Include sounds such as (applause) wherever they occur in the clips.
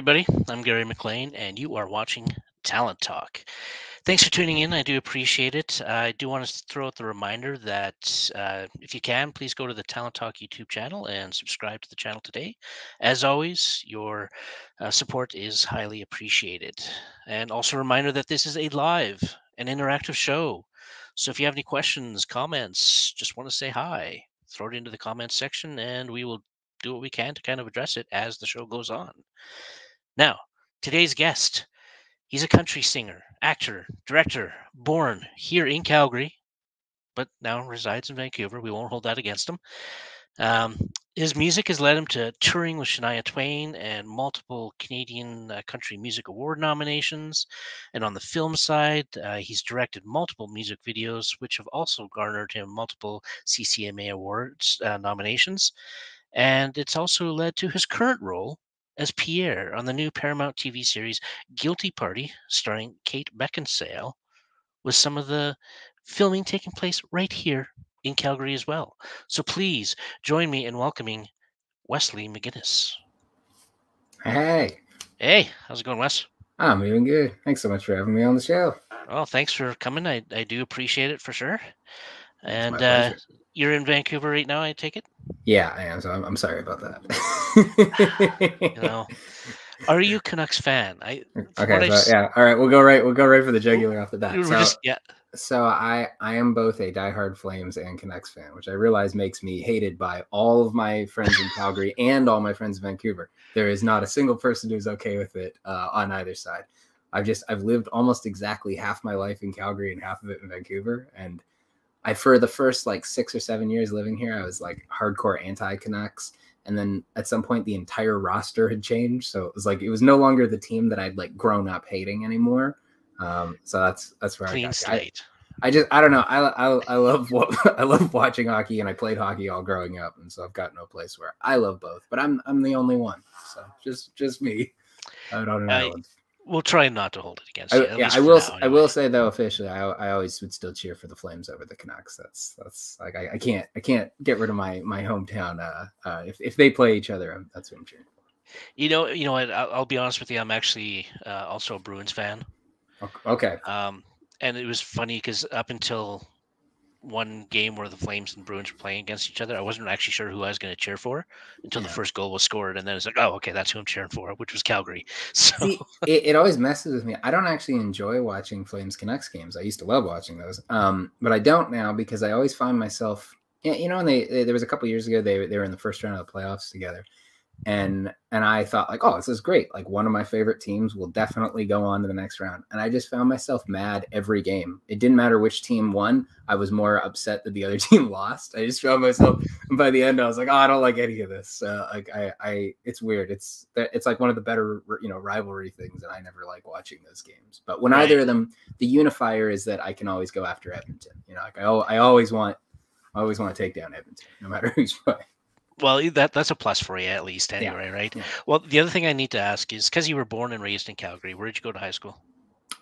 everybody. I'm Garry MacLean, and you are watching Talent Talk. Thanks for tuning in. I do appreciate it. I do want to throw out the reminder that uh, if you can, please go to the Talent Talk YouTube channel and subscribe to the channel today. As always, your uh, support is highly appreciated. And also a reminder that this is a live and interactive show. So if you have any questions, comments, just want to say hi, throw it into the comments section and we will do what we can to kind of address it as the show goes on. Now, today's guest, he's a country singer, actor, director, born here in Calgary, but now resides in Vancouver. We won't hold that against him. Um, his music has led him to touring with Shania Twain and multiple Canadian uh, Country Music Award nominations. And on the film side, uh, he's directed multiple music videos, which have also garnered him multiple CCMA Awards uh, nominations. And it's also led to his current role as Pierre on the new Paramount TV series Guilty Party, starring Kate Beckinsale, with some of the filming taking place right here in Calgary as well. So please join me in welcoming Wesley MacInnes. Hey. Hey, how's it going, Wes? I'm doing good. Thanks so much for having me on the show. Well, thanks for coming. I, I do appreciate it for sure. And uh, you're in Vancouver right now, I take it? Yeah, I am. So I'm, I'm sorry about that. (laughs) you know, are you Canucks fan? I okay. So, yeah. All right. We'll go right. We'll go right for the jugular off the bat. So, just, yeah. So I I am both a diehard Flames and Canucks fan, which I realize makes me hated by all of my friends in Calgary (laughs) and all my friends in Vancouver. There is not a single person who's okay with it uh, on either side. I've just I've lived almost exactly half my life in Calgary and half of it in Vancouver, and I for the first like six or seven years living here, I was like hardcore anti Canucks. And then at some point, the entire roster had changed, so it was like it was no longer the team that I'd like grown up hating anymore. Um, so that's that's where Clean I got. slate. I, I just I don't know. I, I I love what (laughs) I love watching hockey, and I played hockey all growing up, and so I've got no place where I love both. But I'm I'm the only one, so just just me. I don't know we'll try not to hold it against I, you. Yeah, I will. Now, anyway. I will say though, officially, I, I always would still cheer for the Flames over the Canucks. That's that's like I, I can't I can't get rid of my my hometown. Uh, uh, if if they play each other, that's who I'm cheering for. You know, you know what? I'll, I'll be honest with you. I'm actually uh, also a Bruins fan. Okay. Um, and it was funny because up until one game where the Flames and Bruins were playing against each other. I wasn't actually sure who I was going to cheer for until yeah. the first goal was scored, and then it's like, oh, okay, that's who I'm cheering for, which was Calgary. (laughs) So See, it, it, always messes with me. I don't actually enjoy watching Flames Canucks games. I used to love watching those, um, but I don't now because I always find myself, you know, and they, they there was a couple years ago they they were in the first round of the playoffs together, and and I thought like, oh, this is great. Like one of my favorite teams will definitely go on to the next round. And I just found myself mad every game. It didn't matter which team won. I was more upset that the other (laughs) team lost. I just found myself. And by the end, I was like, oh, I don't like any of this. Uh, like I, I, it's weird. It's it's like one of the better you know rivalry things, and I never like watching those games. But when right. either of them, the unifier is that I can always go after Edmonton. You know, like I, I always want, I always want to take down Edmonton, no matter (laughs) who's playing. Well, that that's a plus for you at least, anyway, yeah. right? Yeah. Well, the other thing I need to ask is because you were born and raised in Calgary, where did you go to high school?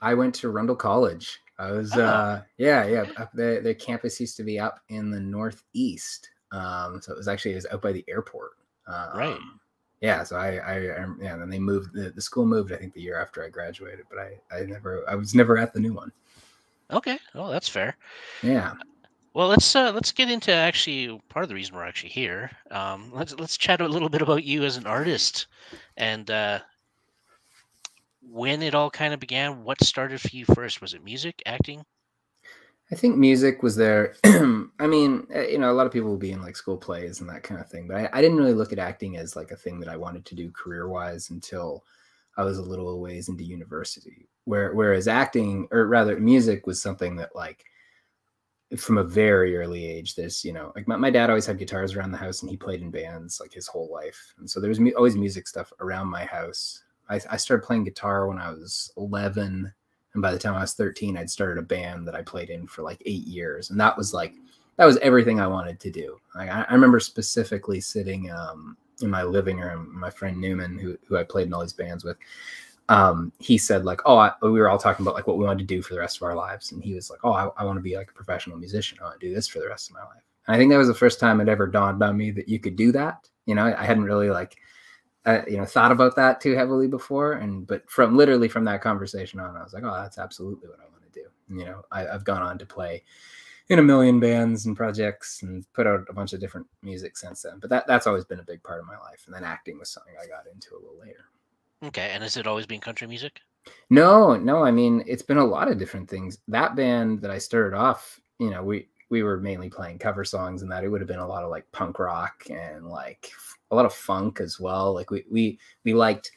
I went to Rundle College. I was, oh. uh, yeah, yeah. The the campus used to be up in the northeast, um, so it was actually it was out by the airport. Um, right. Yeah. So I, I, I yeah. Then they moved. The, the school moved. I think the year after I graduated, but I, I never, I was never at the new one. Okay. Oh, that's fair. Yeah. Well, let's uh, let's get into actually part of the reason we're actually here. Um, let's let's chat a little bit about you as an artist and uh, when it all kind of began. What started for you first? Was it music, acting? I think music was there. (clears throat) I mean, eh, you know, a lot of people will be in like school plays and that kind of thing, but I, I didn't really look at acting as like a thing that I wanted to do career wise until I was a little ways into university. Where whereas acting, or rather, music was something that like from a very early age this you know like my, my dad always had guitars around the house and he played in bands like his whole life. And so there was mu- always music stuff around my house. I, I started playing guitar when i was 11 and by the time i was 13 i'd started a band that i played in for like eight years. And that was like that was everything i wanted to do. Like i, I remember specifically sitting um, in my living room my friend newman who, who i played in all these bands with um, he said like, oh, I, we were all talking about like what we wanted to do for the rest of our lives, and he was like, oh, I, I want to be like a professional musician. I want to do this for the rest of my life. And I think that was the first time it ever dawned on me that you could do that. You know, I hadn't really like uh, you know thought about that too heavily before and but from literally from that conversation on i was like oh that's absolutely what i want to do you know I, have gone on to play in a million bands and projects and put out a bunch of different music since then but that that's always been a big part of my life and then acting was something i got into a little later okay and has it always been country music no no i mean it's been a lot of different things that band that i started off you know we we were mainly playing cover songs and that it would have been a lot of like punk rock and like a lot of funk as well. Like we we we liked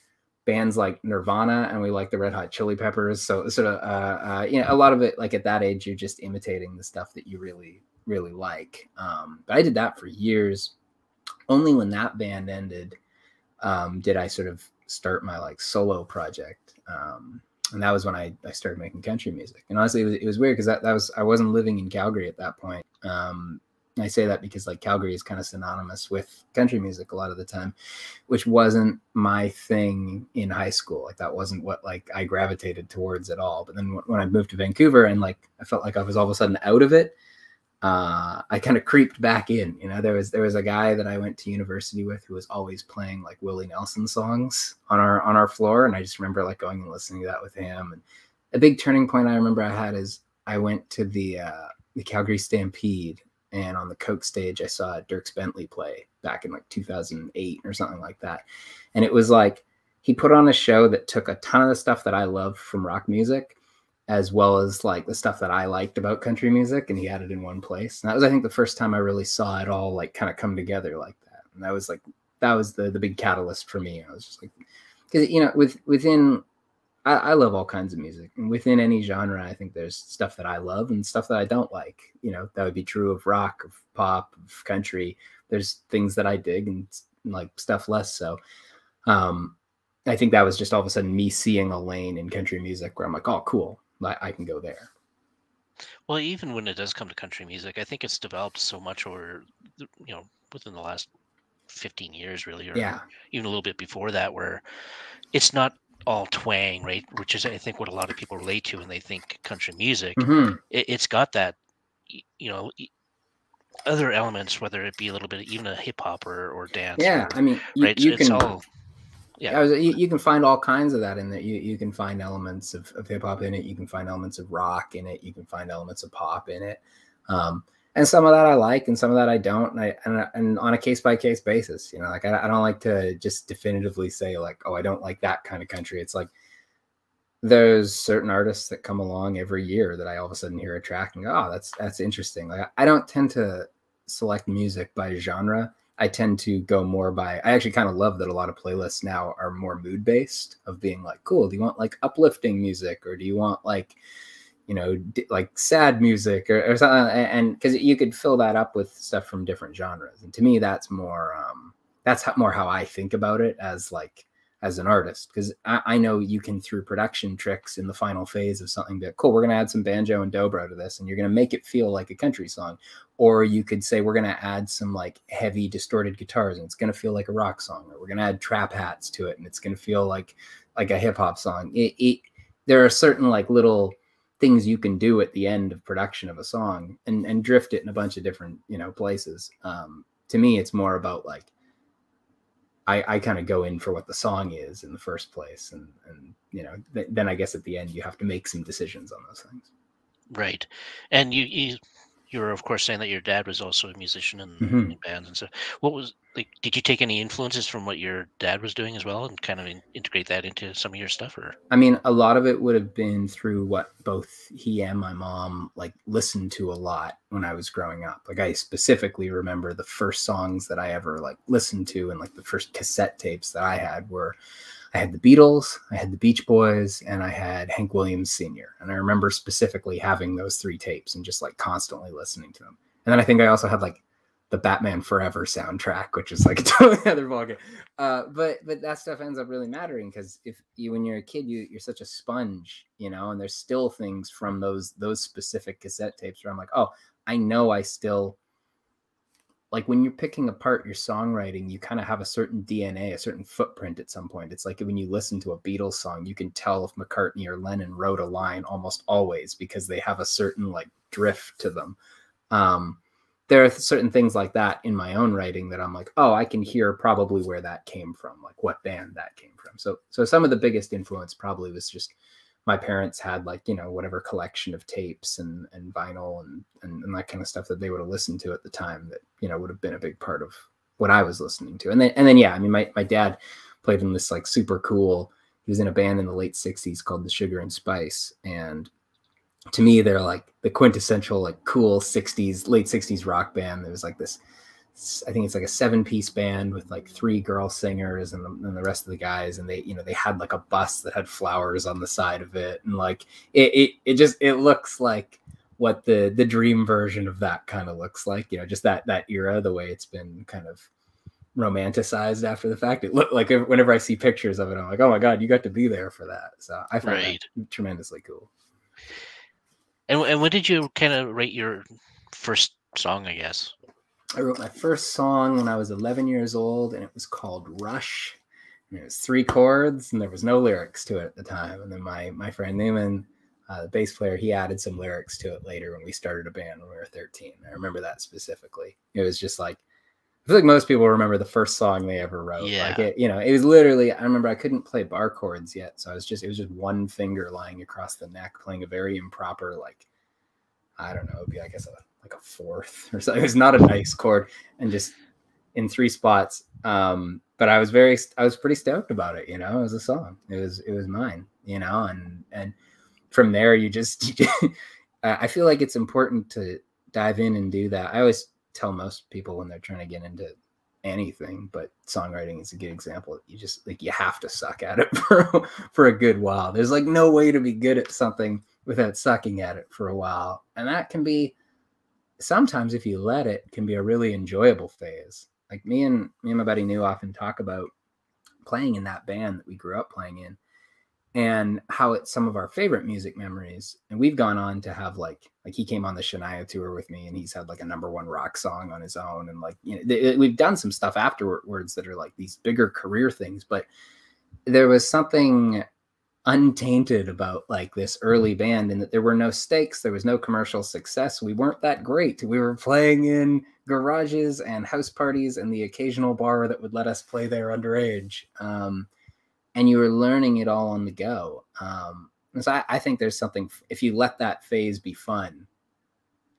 bands like Nirvana and we liked the Red Hot Chili Peppers. So sort of uh, uh, you know a lot of it like at that age you're just imitating the stuff that you really really like. Um, but I did that for years. Only when that band ended um, did I sort of start my like solo project. Um, and that was when I, I started making country music. And honestly, it was, it was weird because that, that was I wasn't living in Calgary at that point. Um, I say that because like Calgary is kind of synonymous with country music a lot of the time, which wasn't my thing in high school. Like that wasn't what like I gravitated towards at all. But then when I moved to Vancouver and like I felt like I was all of a sudden out of it, uh, I kind of creeped back in. You know, there was there was a guy that I went to university with who was always playing like Willie Nelson songs on our on our floor, and I just remember like going and listening to that with him. And a big turning point I remember I had is I went to the uh, the Calgary Stampede, and on the Coke stage I saw Dierks Bentley play back in like 2008 or something like that, and it was like he put on a show that took a ton of the stuff that I love from rock music as well as like the stuff that I liked about country music, and he had it in one place. And that was, I think, the first time I really saw it all like kind of come together like that. And that was like that was the the big catalyst for me. I was just like, because you know, with within, I, I love all kinds of music, and within any genre, I think there's stuff that I love and stuff that I don't like. You know, that would be true of rock, of pop, of country. There's things that I dig and like stuff less so. Um, I think that was just all of a sudden me seeing a lane in country music where I'm like, oh, cool. I, I can go there. Well, even when it does come to country music, I think it's developed so much over, you know, within the last 15 years, really, or yeah. even a little bit before that, where it's not all twang, right? Which is, I think, what a lot of people relate to when they think country music. Mm-hmm. It, has got that, you know, other elements, whether it be a little bit, even a hip hop or, or dance. Yeah, or, I mean, you, right? you so can. all, yeah, was, you, you, can find all kinds of that in there. You, you can find elements of, of hip hop in it. You can find elements of rock in it. You can find elements of pop in it. Um, and some of that I like, and some of that I don't. And, I, and, and on a case by case basis, you know, like I, I don't like to just definitively say like, oh, I don't like that kind of country. It's like there's certain artists that come along every year that I all of a sudden hear a track and go, oh, that's that's interesting. Like I don't tend to select music by genre. I tend to go more by I actually kind of love that a lot of playlists now are more mood based of being like, cool, do you want like uplifting music or do you want like you know d- like sad music or, or something? And because you could fill that up with stuff from different genres and to me that's more um that's how, more how i think about it as like as an artist because I, I, know you can through production tricks in the final phase of something that cool we're going to add some banjo and dobro to this and you're going to make it feel like a country song. Or you could say we're going to add some like heavy distorted guitars and it's going to feel like a rock song or we're going to add trap hats to it and it's going to feel like like a hip hop song. It, it, there are certain like little things you can do at the end of production of a song and and drift it in a bunch of different you know places. Um to me it's more about like I, I kind of go in for what the song is in the first place, and and you know th- then I guess at the end you have to make some decisions on those things. Right, and you you you were of course saying that your dad was also a musician in, mm-hmm. bands and so what was like did you take any influences from what your dad was doing as well and kind of in, integrate that into some of your stuff or? I mean a lot of it would have been through what both he and my mom like listened to a lot when i was growing up. Like i specifically remember the first songs that i ever like listened to and like the first cassette tapes that i had were I had the Beatles, I had the Beach Boys, and I had Hank Williams Sr. And I remember specifically having those three tapes and just like constantly listening to them. And then I think I also had like the Batman Forever soundtrack, which is like (laughs) a totally other ballgame. Uh, but but that stuff ends up really mattering because if you when you're a kid, you you're such a sponge, you know, and there's still things from those those specific cassette tapes where I'm like, oh, I know I still like when you're picking apart your songwriting, you kind of have a certain DNA, a certain footprint at some point. It's like when you listen to a Beatles song, you can tell if McCartney or Lennon wrote a line almost always because they have a certain like drift to them. Um, there are certain things like that in my own writing that I'm like, oh, I can hear probably where that came from, like what band that came from. So so some of the biggest influence probably was just my parents had like you know whatever collection of tapes and and vinyl and, and and that kind of stuff that they would have listened to at the time that you know would have been a big part of what I was listening to. And then and then yeah, I mean my my dad played in this like super cool. He was in a band in the late '60s called the Sugar and Spice, and to me they're like the quintessential like cool 60s late 60s rock band there was like this i think it's like a seven piece band with like three girl singers and the, and the rest of the guys. And they you know they had like a bus that had flowers on the side of it. And like it it, it just it looks like what the the dream version of that kind of looks like you know just that that era the way it's been kind of romanticized after the fact. It looked like whenever i see pictures of it i'm like oh my god you got to be there for that. So i find right. that tremendously cool. And and when did you kind of rate your first song? I guess I wrote my first song when I was 11 years old, and it was called Rush. And it was three chords, and there was no lyrics to it at the time. And then my my friend Newman, uh, the bass player, he added some lyrics to it later when we started a band when we were 13. I remember that specifically. It was just like I feel like most people remember the first song they ever wrote. Yeah. Like it, you know, it was literally. I remember I couldn't play bar chords yet, so I was just it was just one finger lying across the neck, playing a very improper like, I don't know, it'd be I guess a like a fourth or something. It was not a nice chord, and just in three spots. Um, but I was very, I was pretty stoked about it. You know, it was a song. It was it was mine. You know, and and from there you just. (laughs) I feel like it's important to dive in and do that. I always tell most people when they're trying to get into anything, but songwriting is a good example. You just like you have to suck at it (laughs) for for a good while. There's like no way to be good at something without sucking at it for a while. And that can be sometimes if you let it can be a really enjoyable phase. Like me and me and my buddy New often talk about playing in that band that we grew up playing in and how it's some of our favorite music memories. And we've gone on to have like like he came on the Shania tour with me, and he's had like a number one rock song on his own, and like you know they, we've done some stuff afterwards that are like these bigger career things. But there was something untainted about like this early band and that there were no stakes there was no commercial success we weren't that great we were playing in garages and house parties and the occasional bar that would let us play there underage um, and you were learning it all on the go. Um, so I, I, think there's something if you let that phase be fun,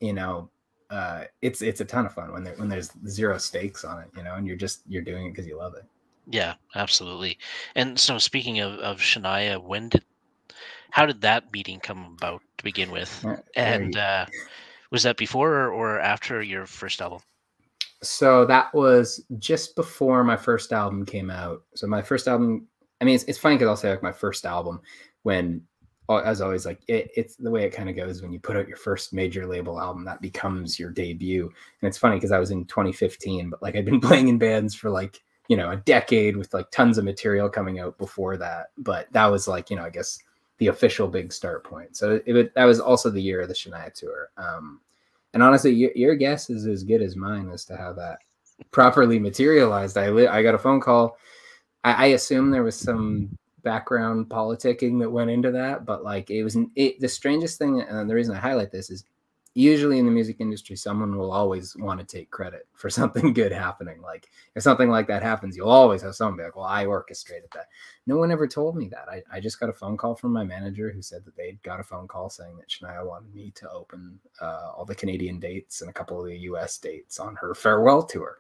you know, uh, it's it's a ton of fun when there when there's zero stakes on it, you know, and you're just you're doing it because you love it. Yeah, absolutely. And so speaking of, of Shania, when did how did that meeting come about to begin with? And uh, was that before or, or after your first album? So that was just before my first album came out. So my first album I mean, it's, it's funny because I'll say like my first album when as always like it, it's the way it kind of goes when you put out your first major label album that becomes your debut and it's funny because i was in 2015 but like i'd been (laughs) playing in bands for like you know a decade with like tons of material coming out before that but that was like you know i guess the official big start point. So it, it that was also the year of the shania tour. Um and honestly your, your guess is as good as mine as to how that properly materialized. I li- i got a phone call. I, I assume there was some background politicking that went into that, but like it was it, the strangest thing, and the reason I highlight this is usually in the music industry, someone will always want to take credit for (laughs) something good happening. Like if something like that happens, you'll always have someone be like, "Well, I orchestrated that." No one ever told me that. I, I just got a phone call from my manager who said that they'd got a phone call saying that Shania wanted me to open uh, all the Canadian dates and a couple of the U.S. dates on her farewell tour.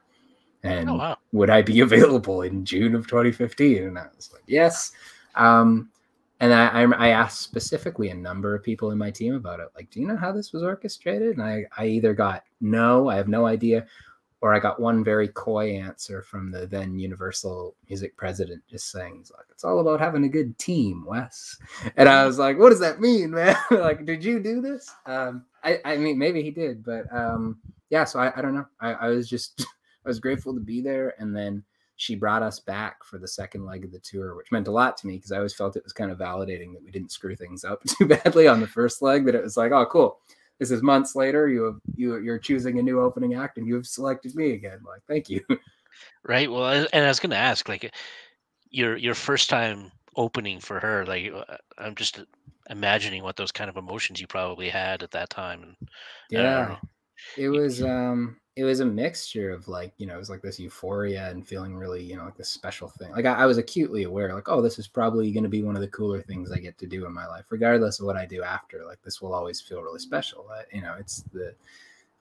And oh, wow. would I be (laughs) available in June of 2015? And I was like, yes. Um, and I, I asked specifically a number of people in my team about it. Like, do you know how this was orchestrated? And I, I either got no, I have no idea, or I got one very coy answer from the then Universal Music president, just saying, like, it's all about having a good team, Wes. And I was like, what does that mean, (laughs) man? like, did you do this? Um, I, I mean, maybe he did, but um, yeah. So I, I don't know. I, I was just (laughs) I was grateful to be there. And then she brought us back for the second leg of the tour, which meant a lot to me because I always felt it was kind of validating that we didn't screw things up (laughs) too badly on the first leg. That it was like, oh, cool. This is months later. You have you you're choosing a new opening act, and you have selected me again. Like, thank you. (laughs) Right. Well, and I was going to ask, like, your your first time opening for her. Like, uh, I'm just imagining what those kind of emotions you probably had at that time. And yeah, it was. um it was a mixture of like you know it was like this euphoria and feeling really you know like this special thing like I, I was acutely aware like oh this is probably going to be one of the cooler things i get to do in my life regardless of what i do after like this will always feel really special you know it's the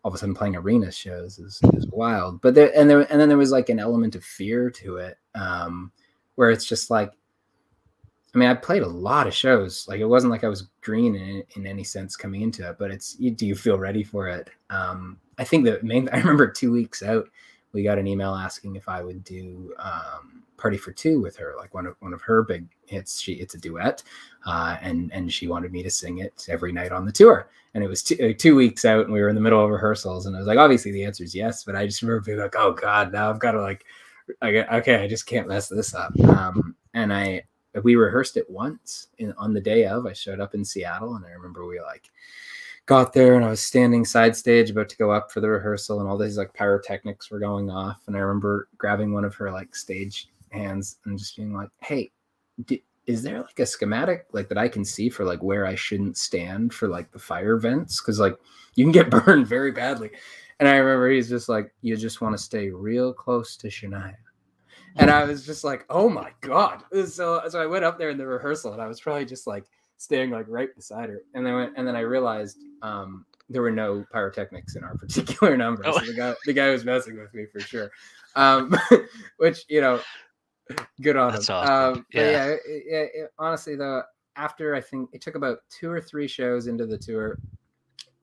all of a sudden playing arena shows is, is wild but there and there and then there was like an element of fear to it um where it's just like I mean, I played a lot of shows. Like it wasn't like I was green in, in any sense coming into it, but it's do you feel ready for it? Um, I think the main (laughs) I remember two weeks out, we got an email asking if I would do um, Party for Two with her, like one of one of her big hits. She it's a duet, uh, and and she wanted me to sing it every night on the tour. And it was two, uh, two weeks out, and we were in the middle of rehearsals, and I was like, obviously the answer is yes, but I just remember being like, oh god, now I've got to like, I okay, I just can't mess this up. Um, and I we rehearsed it once in, on the day of. I showed up in Seattle, and I remember we like got there and I was standing side stage about to go up for the rehearsal and all these like pyrotechnics were going off and I remember grabbing one of her like stage hands and just being like, "Hey, is there like a schematic like that I can see for like where I shouldn't stand for like the fire vents cuz like you can get (laughs) burned very badly." And I remember he's just like, "You just want to stay real close to Shania." And I was just like, "Oh my god!" (laughs) So, so I went up there in the rehearsal, and I was probably just like, staying like right beside her. And then went, and then I realized um, there were no pyrotechnics in our (laughs) particular number. Oh. So the guy the guy was messing with me for sure. Um, (laughs) which you know, good on That's him. Awesome. Um, yeah, yeah, it, it, it, honestly though, after I think it took about two or three shows into the tour,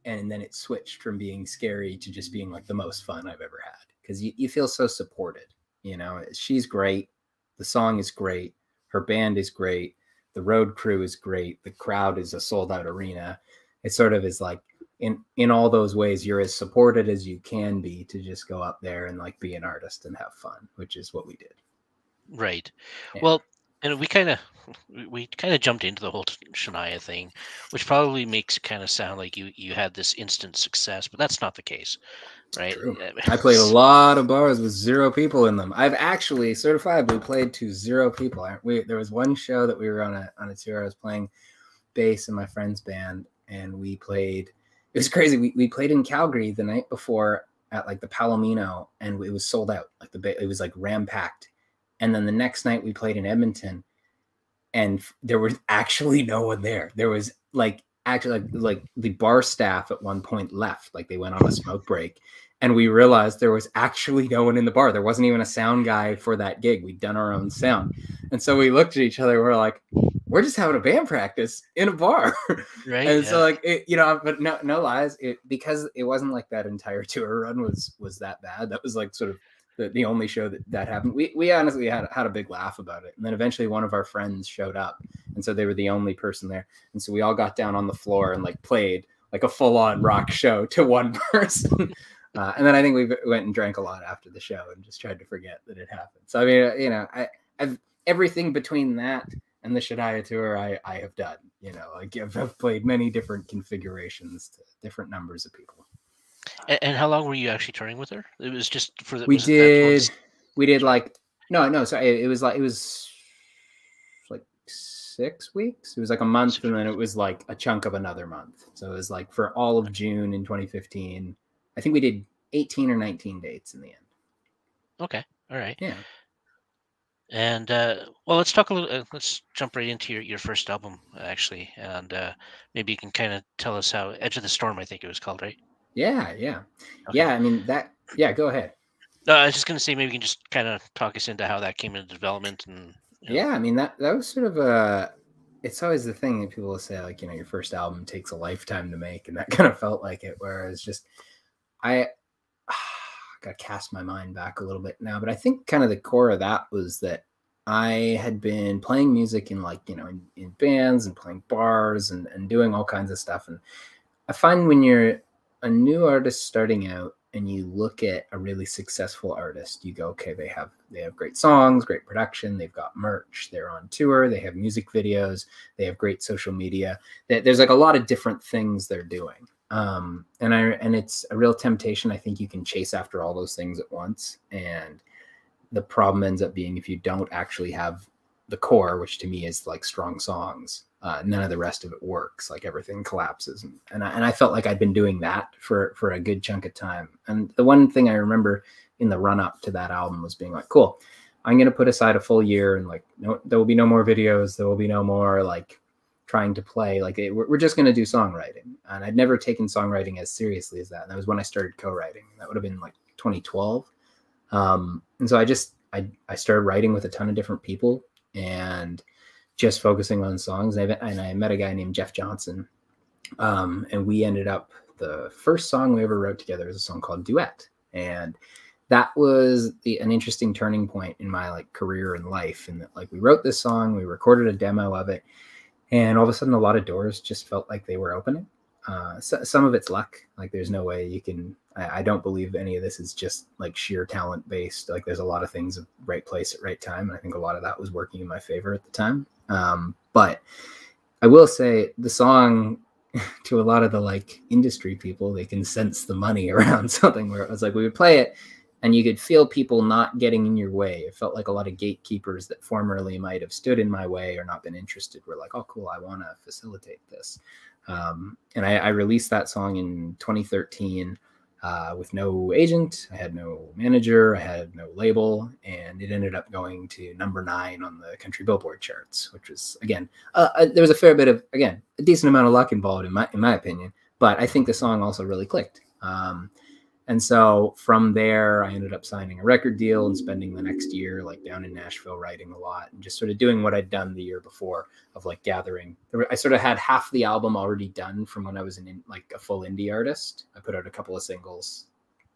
and then it switched from being scary to just being like the most fun I've ever had because you, you feel so supported. You know, she's great. The song is great. Her band is great the road crew is great. The crowd is a sold out arena. It sort of is like in in all those ways you're as supported as you can be to just go up there and like be an artist and have fun, which is what we did. Right. Yeah. Well, and we kind of we kind of jumped into the whole Shania thing, which probably makes kind of sound like you you had this instant success, but that's not the case right? True. I played a (laughs) lot of bars with zero people in them. I've actually certifiably played to zero people. We there was one show that we were on a on a tour. I was playing bass in my friend's band, and we played. It was crazy. We we played in Calgary the night before at like the Palomino, and it was sold out. Like the it was like ram packed. And then the next night we played in Edmonton, and there was actually no one there. There was like actually like, like the bar staff at one point left like they went on a smoke break and we realized there was actually no one in the bar. There wasn't even a sound guy for that gig. We'd done our own sound. And so we looked at each other we are like we're just having a band practice in a bar. (laughs) Right and yeah. so like it, you know but no no lies it because it wasn't like that entire (laughs) tour run was was that bad. That was like sort of the, the only show that that happened. We we honestly had had a big laugh about it. And then eventually one of our friends showed up, and so they were the only person there. And so we all got down on the floor and like played like a full on rock show to one (laughs) person. Uh, and then I think we went and drank a lot after the show and just tried to forget that it happened. So I mean, you know, I I've everything between that and the Shania tour I I have done. You know, like I've, I've played many different configurations to different numbers of people. And, and, how long were you actually touring with her? It was just for the. We did. We did like no, no. Sorry, it was like it was like six weeks. It was like a month, and then it was like a chunk of another month. So it was like for all of June in 2015. I think we did 18 or 19 dates in the end. Okay. All right. Yeah. And uh, well, let's talk a little. Uh, let's jump right into your, your first album, actually, and uh, maybe you can kind of tell us how Edge of the Storm, I think it was called, right? Yeah, yeah, okay. yeah. I mean that. Yeah, go ahead. No, I was just gonna say maybe you can just kind of talk us into how that came into development and. You know. Yeah, I mean that that was sort of a. It's always the thing that people will say, like you know, your first album takes a lifetime to make, and that (laughs) kind of felt like it. Whereas just, I, (sighs) got to cast my mind back a little bit now, but I think kind of the core of that was that I had been playing music in like you know in, in bands and playing bars and and doing all kinds of stuff, and I find when you're a new artist starting out and you look at a really successful artist you go okay they have they have great songs great production they've got merch they're on tour they have music videos they have great social media. There's like a lot of different things they're doing um, and i and it's a real temptation i think you can chase after all those things at once and the problem ends up being if you don't actually have the core which to me is like strong songs uh, none of the rest of it works. Like everything collapses, and and I, and I felt like I'd been doing that for for a good chunk of time. And the one thing I remember in the run up to that album was being like, cool, I'm gonna put aside a full year, and like no, there will be no more videos, there will be no more like trying to play. Like it, we're, we're just going to do songwriting. And i'd never taken songwriting as seriously as that. And that was when i started co-writing. That would have been like 2012 um, and so i just I, I started writing with a ton of different people. And just focusing on songs. And I, and I met a guy named Jeff Johnson. Um, and we ended up, the first song we ever wrote together was a song called Duet. And that was the, an interesting turning point in my like career and life. And that like we wrote this song, we recorded a demo of it, and all of a sudden a lot of doors just felt like they were opening. Uh, so, some of it's luck. Like there's no way you can I, I, don't believe any of this is just like sheer talent based. Like there's a lot of things at right place at right time. And I think a lot of that was working in my favor at the time. Um, but I will say the song (laughs) to a lot of the like industry people, they can sense the money (laughs) around something where it was like we would play it and you could feel people not getting in your way. It felt like a lot of gatekeepers that formerly might have stood in my way or not been interested were like, oh, cool, I want to facilitate this. Um, and I, I, released that song in 2013 uh, with no agent. I had no manager. I had no label, and it ended up going to number nine on the country Billboard charts, which was again uh, uh, there was a fair bit of again a decent amount of luck involved in my in my opinion. But I think the song also really clicked. Um, and so from there, I ended up signing a record deal and spending the next year like down in Nashville writing a lot and just sort of doing what I'd done the year before of like gathering. I sort of had half the album already done from when I was in like a full indie artist. I put out a couple of singles.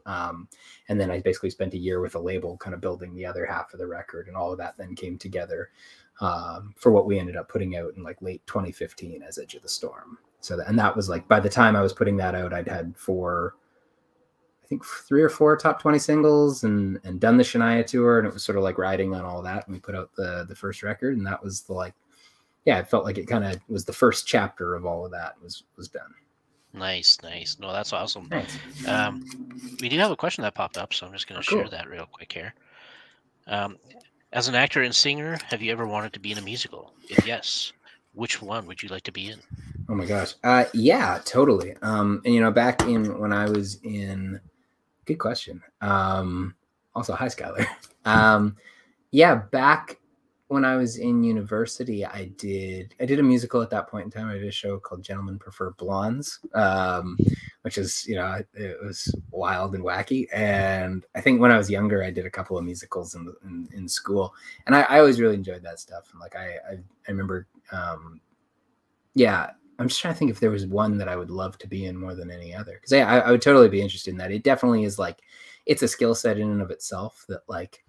Um, and then I basically spent a year with a label kind of building the other half of the record and all of that then came together um, for what we ended up putting out in like late 2015 as Edge of the Storm. So that, and that was like by the time I was putting that out, I'd had four think three or four top 20 singles and and done the Shania tour and it was sort of like riding on all that and we put out the the first record and that was the like yeah it felt like it kind of was the first chapter of all of that was was done. Nice nice. No that's awesome. Nice. um we do have a question that popped up so i'm just going to oh, share cool. that real quick here. Um as an actor and singer have you ever wanted to be in a musical? If yes which one would you like to be in? Oh my gosh. Uh yeah totally. Um and you know back in when i was in Good question. Um, also, hi, Skylar. (laughs) Um, yeah, back when I was in university, I did I did a musical at that point in time. I did a show called Gentlemen Prefer Blondes, um, which is you know it was wild and wacky. And I think when I was younger, I did a couple of musicals in in, in school, and I, I, always really enjoyed that stuff. And like I I, I remember, um, yeah, I'm just trying to think if there was one that I would love to be in more than any other. Because yeah, I, I, would totally be interested in that. It definitely is like it's a skill set in and of itself that like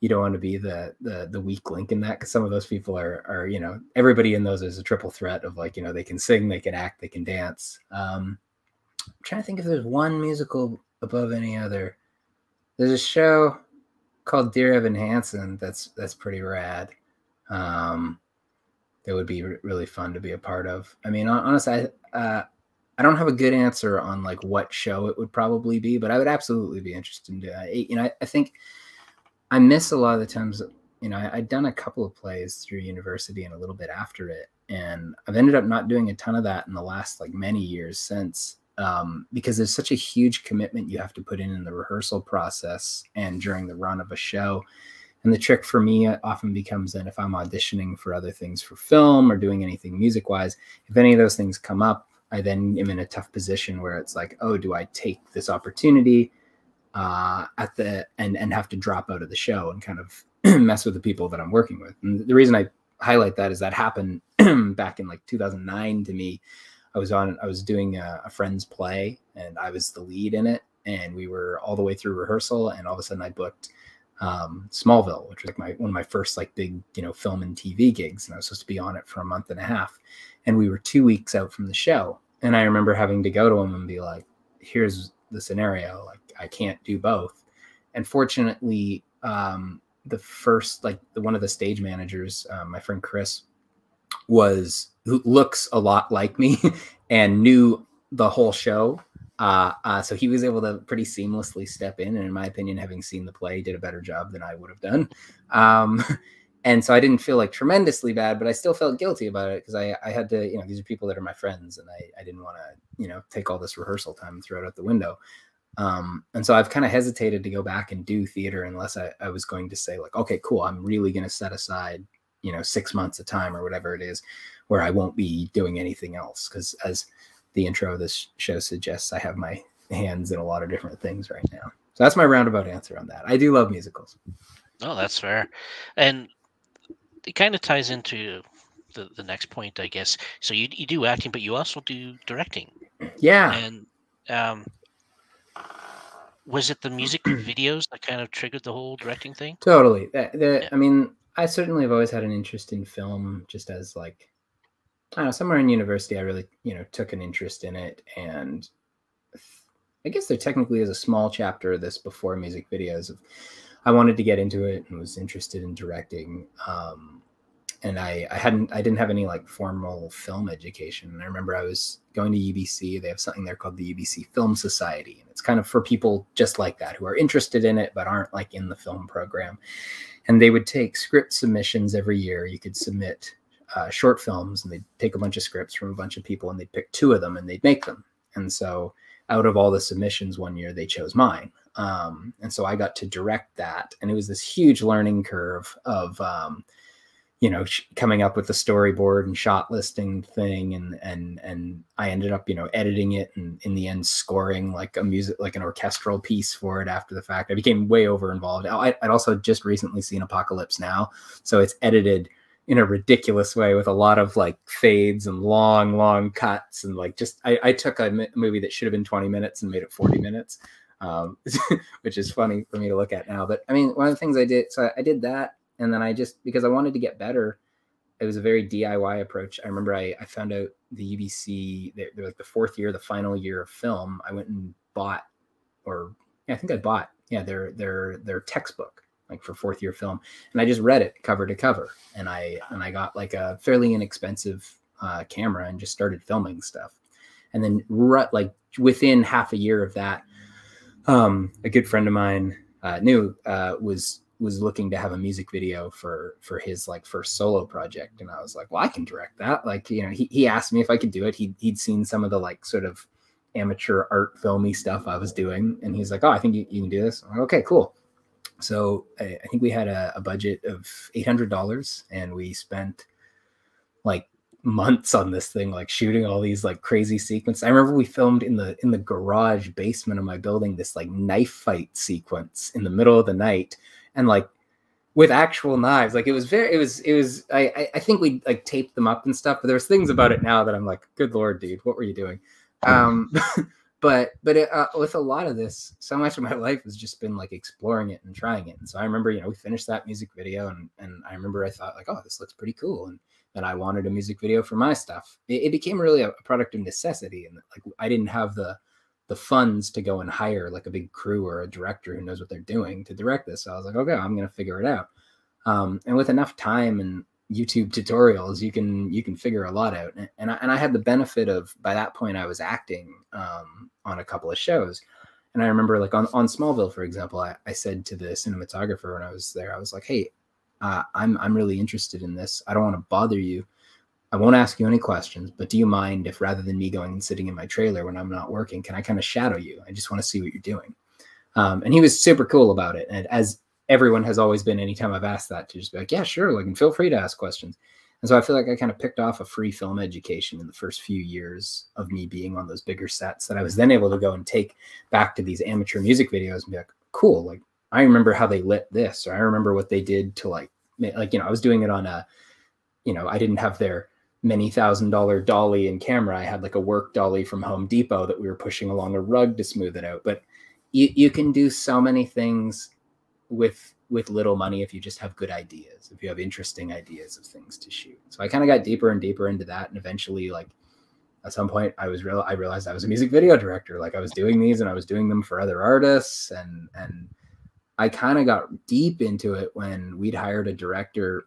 you don't want to be the the the weak link in that because some of those people are are you know everybody in those is a triple threat of like you know they can sing, they can act, they can dance. Um, I'm trying to think if there's one musical above any other. There's a show called Dear Evan Hansen that's that's pretty rad. Um, that would be really fun to be a part of. I mean, honestly, I, uh, I don't have a good answer on like what show it would probably be, but I would absolutely be interested in doing it. You know, I, I think I miss a lot of the times, you know, I, I'd done a couple of plays through university and a little bit after it. And I've ended up not doing a ton of that in the last like many years since um, because there's such a huge commitment you have to put in in the rehearsal process and during the run of a show and the trick for me often becomes then if I'm auditioning for other things for film or doing anything music wise, if any of those things come up, I then am in a tough position where it's like, oh, do I take this opportunity uh, at the and and have to drop out of the show and kind of (clears throat) mess with the people that I'm working with? And the reason I highlight that is that happened (clears throat) back in like 2009 to me. I was on I was doing a, a friend's play and I was the lead in it, and we were all the way through rehearsal, and all of a sudden I booked um, Smallville, which was like my one of my first like big you know film and TV gigs, and I was supposed to be on it for a month and a half, and we were two weeks out from the show, and I remember having to go to him and be like, "Here's the scenario, like I can't do both," and fortunately, um, the first like the one of the stage managers, um, my friend Chris, was who looks a lot like me (laughs) and knew the whole show uh, uh, so he was able to pretty seamlessly step in, and in my opinion, having seen the play, did a better job than I would have done. Um, (laughs) and so I didn't feel like tremendously bad, but I still felt guilty about it because I, I had to, you know, these are people that are my friends, and I, I didn't want to, you know, take all this rehearsal time and throw it out the window. Um, and so I've kind of hesitated to go back and do theater unless I, I was going to say like, okay, cool, I'm really going to set aside, you know, six months of time or whatever it is, where I won't be doing anything else. Because as the intro of this show suggests, I have my hands in a lot of different things right now. So that's my roundabout answer on that. I do love musicals. Oh, that's fair. And it kind of ties into the, the next point, I guess. So you, you do acting, but you also do directing. Yeah. And um, was it the music (clears throat) videos that kind of triggered the whole directing thing? Totally. The, the, yeah. I mean, I certainly have always had an interest in film, just as like, I don't know, somewhere in university, I really, you know, took an interest in it. And I guess there technically is a small chapter of this before music videos of I wanted to get into it and was interested in directing. Um, and I, I hadn't, I didn't have any like formal film education. And I remember I was going to UBC. They have something there called the UBC Film Society, and it's kind of for people just like that who are interested in it but aren't like in the film program. And they would take script submissions every year. You could submit uh, short films, and they'd take a bunch of scripts from a bunch of people, and they'd pick two of them, and they'd make them. And so, out of all the submissions one year, they chose mine. Um, and so I got to direct that, and it was this huge learning curve of, um, you know, coming up with the storyboard and shot listing thing, and and and I ended up, you know, editing it, and in the end, scoring like a music, like an orchestral piece for it after the fact. I became way over involved. I, I'd also just recently seen Apocalypse Now, so it's edited in a ridiculous way with a lot of like fades and long long cuts and like just I, I took a movie that should have been 20 minutes and made it 40 minutes um, (laughs) which is funny for me to look at now. But I mean, one of the things I did, so I did that, and then I just because I wanted to get better, it was a very DIY approach. I remember I, I found out the UBC, they're, they're like the fourth year, the final year of film. I went and bought, or yeah, I think I bought, yeah, their their their textbook like for fourth year film, and I just read it cover to cover, and I and I got like a fairly inexpensive uh, camera and just started filming stuff, and then like within half a year of that um, a good friend of mine uh, knew uh, was was looking to have a music video for for his like first solo project. And i was like well i can direct that. Like you know he, he asked me if i could do it. He, he'd seen some of the like sort of amateur art filmy stuff i was doing. And he's like oh i think you, you can do this. Like, okay cool so I, I, think we had a, a budget of $800 and we spent like months on this thing, like shooting all these like crazy sequences. I remember we filmed in the in the garage basement of my building this like knife fight sequence in the middle of the night, and like with actual knives. Like it was very, it was, it was. I I think we like taped them up and stuff, but there's things about it now that I'm like, good lord, dude, what were you doing? Um, (laughs) but but it, uh, with a lot of this, so much of my (laughs) life has just been like exploring it and trying it. And so I remember, you know, we finished that music video, and and I remember I thought like, oh, this looks pretty cool, and that I wanted a music video for my stuff. It, it became really a, a, product of necessity, and like I didn't have the the funds to go and hire like a big crew or a director who knows what they're doing to direct this. So I was like, okay, I'm gonna figure it out. Um, and with enough time and YouTube tutorials, you can you can figure a lot out. And, I, and I had the benefit of by that point I was acting um, on a couple of shows. And I remember like on, on Smallville, for example, I, I said to the cinematographer when I was there, I was like, hey, uh, I'm I'm really interested in this. I don't want to bother you. I won't ask you any questions, but do you mind if rather than me going and sitting in my trailer when I'm not working, can I kind of shadow you? I just want to see what you're doing. Um, and he was super cool about it. And as everyone has always been, anytime I've asked that, to just be like, yeah, sure, like, and feel free to ask questions. And so I feel like I kind of picked off a free film education in the first few years of me being on those bigger sets that I was then able to go and take back to these amateur music videos and be like, cool, like I remember how they lit this, or I remember what they did to like like you know i was doing it on a you know i didn't have their many thousand dollar dolly and camera i had like a work dolly from home depot that we were pushing along a rug to smooth it out but you, you can do so many things with with little money if you just have good ideas if you have interesting ideas of things to shoot. So i kind of got deeper and deeper into that and eventually like at some point i was real i realized i was a music video director. Like i was doing these and i was doing them for other artists and and I kind of got deep into it when we'd hired a director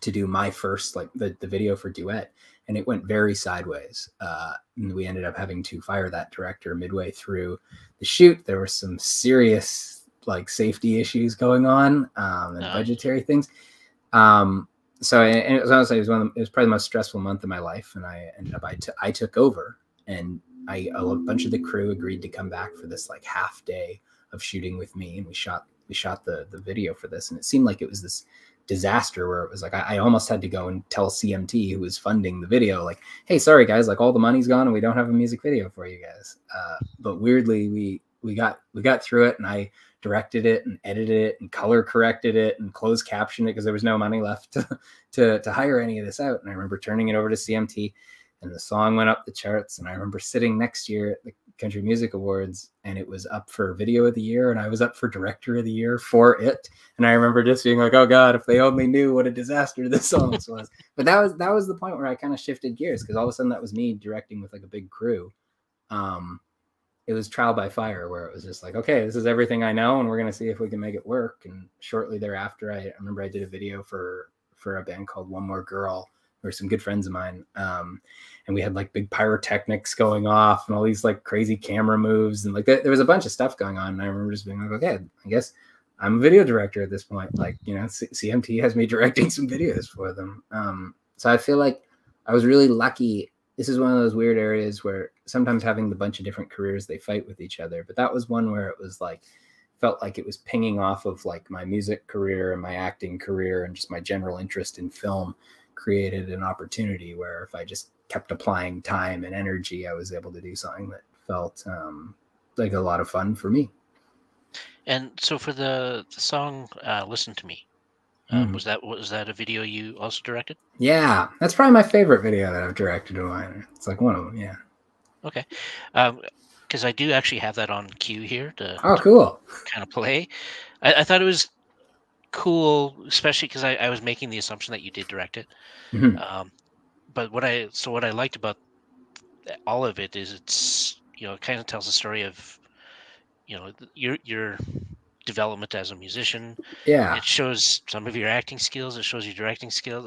to do my first like the, the video for duet and it went very sideways uh, and we ended up having to fire that director midway through the shoot. There were some serious like safety issues going on um, and budgetary things Um, so and it was honestly it was one of the, it was probably the most stressful month of my life, and I ended up I, t- I took over, and I a bunch of the crew agreed to come back for this like half day of shooting with me, and we shot we shot the the video for this, and it seemed like it was this disaster where it was like I, I, almost had to go and tell CMT who was funding the video, like, hey, sorry guys, like all the money's gone and we don't have a music video for you guys. Uh, but weirdly, we we got we got through it, and I directed it and edited it and color corrected it and closed captioned it because there was no money left (laughs) to, to, to hire any of this out. And I remember turning it over to CMT and the song went up the charts. And I remember sitting next year at the Country Music Awards and it was up for video of the year and I was up for director of the year for it. And I remember just being like, oh God, if they only knew what a disaster this (laughs) song was. but that was that was the point where I kind of shifted gears because all of a sudden that was me directing with like a big crew. Um, it was trial by fire where it was just like okay this is everything i know and we're going to see if we can make it work. And shortly thereafter I, remember i did a video for for a band called one more girl are some good friends of mine um, and we had like big pyrotechnics going off and all these like crazy camera moves and like there was a bunch of stuff going on and i remember just being like okay i guess i'm a video director at this point like you know C- cmt has me (laughs) directing some videos for them um, so i feel like i was really lucky this is one of those weird areas where sometimes having the bunch of different careers they fight with each other but that was one where it was like felt like it was pinging off of like my music career and my acting career and just my general interest in film created an opportunity where if i just kept applying time and energy i was able to do something that felt um, like a lot of fun for me. And so for the, the song uh, listen to me um, mm. Was that was that a video you also directed? Yeah, that's probably my favorite video that I've directed. It's like one of them. Yeah. Okay, because um, I do actually have that on cue here to. Oh, cool. kind of play. I, I, thought it was cool, especially because I, I, was making the assumption that you did direct it. Mm-hmm. Um, but what I so what I liked about all of it is it's you know it kind of tells a story of you know your your development as a musician. Yeah. It shows some of your acting skills. It shows your directing skills.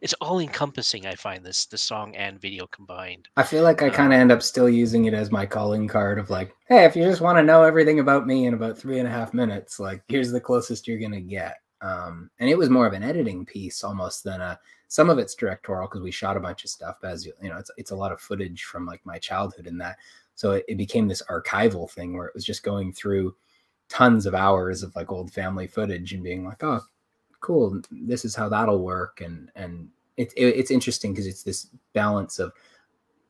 It's all encompassing. I find this the song and video combined. I feel like I um, kind of end up still using it as my calling card of like, hey, if you just want to know everything about me in about three and a half minutes, like here's the closest you're gonna get. Um, and it was more of an editing piece almost than a. Some of it's directorial because we shot a bunch of stuff. As you, you know, it's it's a lot of footage from like my childhood and that. So it, it became this archival thing where it was just going through tons of hours of like old family footage and being like, oh, cool, this is how that'll work. And and it, it it's interesting because it's this balance of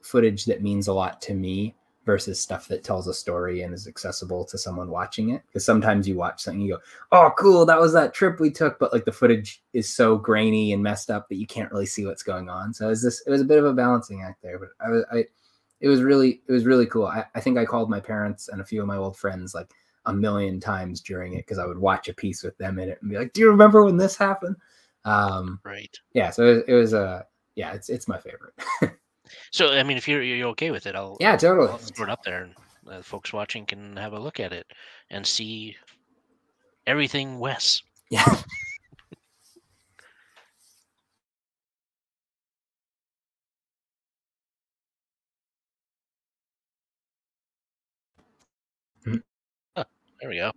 footage that means a lot to me versus stuff that tells a story and is accessible to someone watching it. Because sometimes you watch something, you go, "Oh, cool, that was that trip we took," but like the footage is so grainy and messed up that you can't really see what's going on. So it was this, it was a bit of a balancing act there. But I was, I, it was really, it was really cool. I, I think I called my parents and a few of my old friends like a million times during it because I would watch a piece with them in it and be like, "Do you remember when this happened?" Um, right. Yeah. So it, it was a uh, yeah. It's it's my favorite. (laughs) so I mean, if you're you're okay with it, I'll yeah totally I'll throw it up there and uh, folks watching can have a look at it and see everything Wes. Yeah. (laughs) There we go.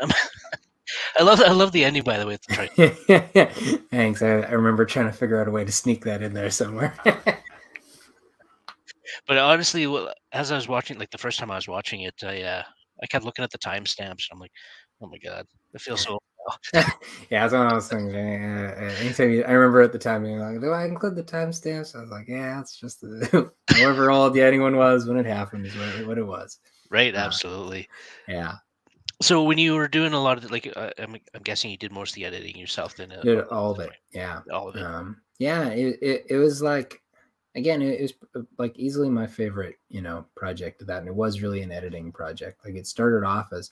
Um, (laughs) I love I love the ending by the way. (laughs) Thanks. I, I remember trying to figure out a way to sneak that in there somewhere. (laughs) but honestly, as I was watching, like the first time I was watching it, I uh, I kept looking at the timestamps. I'm like, oh my god, it feels so. yeah, that's what I was thinking. Uh, anytime you, I remember at the time being like, "Do I include the timestamps?" I was like, "Yeah, it's just the, however old the anyone was when it happened is what, what it was." Right. Uh, absolutely. Yeah. So when you were doing a lot of the, like, uh, I'm, I'm guessing you did most of the editing yourself. Then uh, did all of it. Yeah. All of it. Um, yeah. It, it, it was like, again, it was uh, like easily my favorite, you know, project of that, and it was really an editing project. Like it started off as,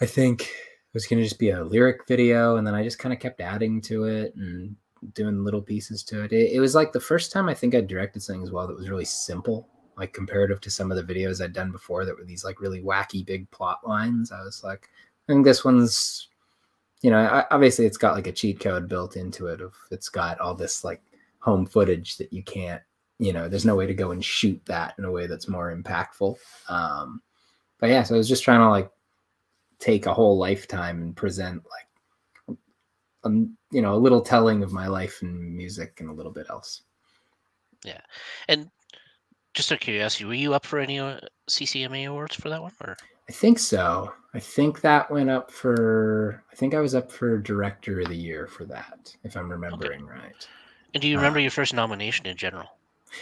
I think it was going to just be a lyric video, and then I just kind of kept adding to it and doing little pieces to it. it. It was like the first time I think I directed something as well that was really simple like comparative to some of the videos I'd done before that were these like really wacky big plot lines. I was like, I think this one's, you know, obviously it's got like a cheat code built into it. Of it's got all this like home footage that you can't, you know, there's no way to go and shoot that in a way that's more impactful. Um, but yeah, so I was just trying to like take a whole lifetime and present like um, you know a little telling of my life and music and a little bit else. Yeah, and just out of curiosity, were you up for any uh, CCMA awards for that one, or? I think so. I think that went up for. I think I was up for Director of the Year for that, if I'm remembering okay. right. And do you remember uh, your first nomination in general?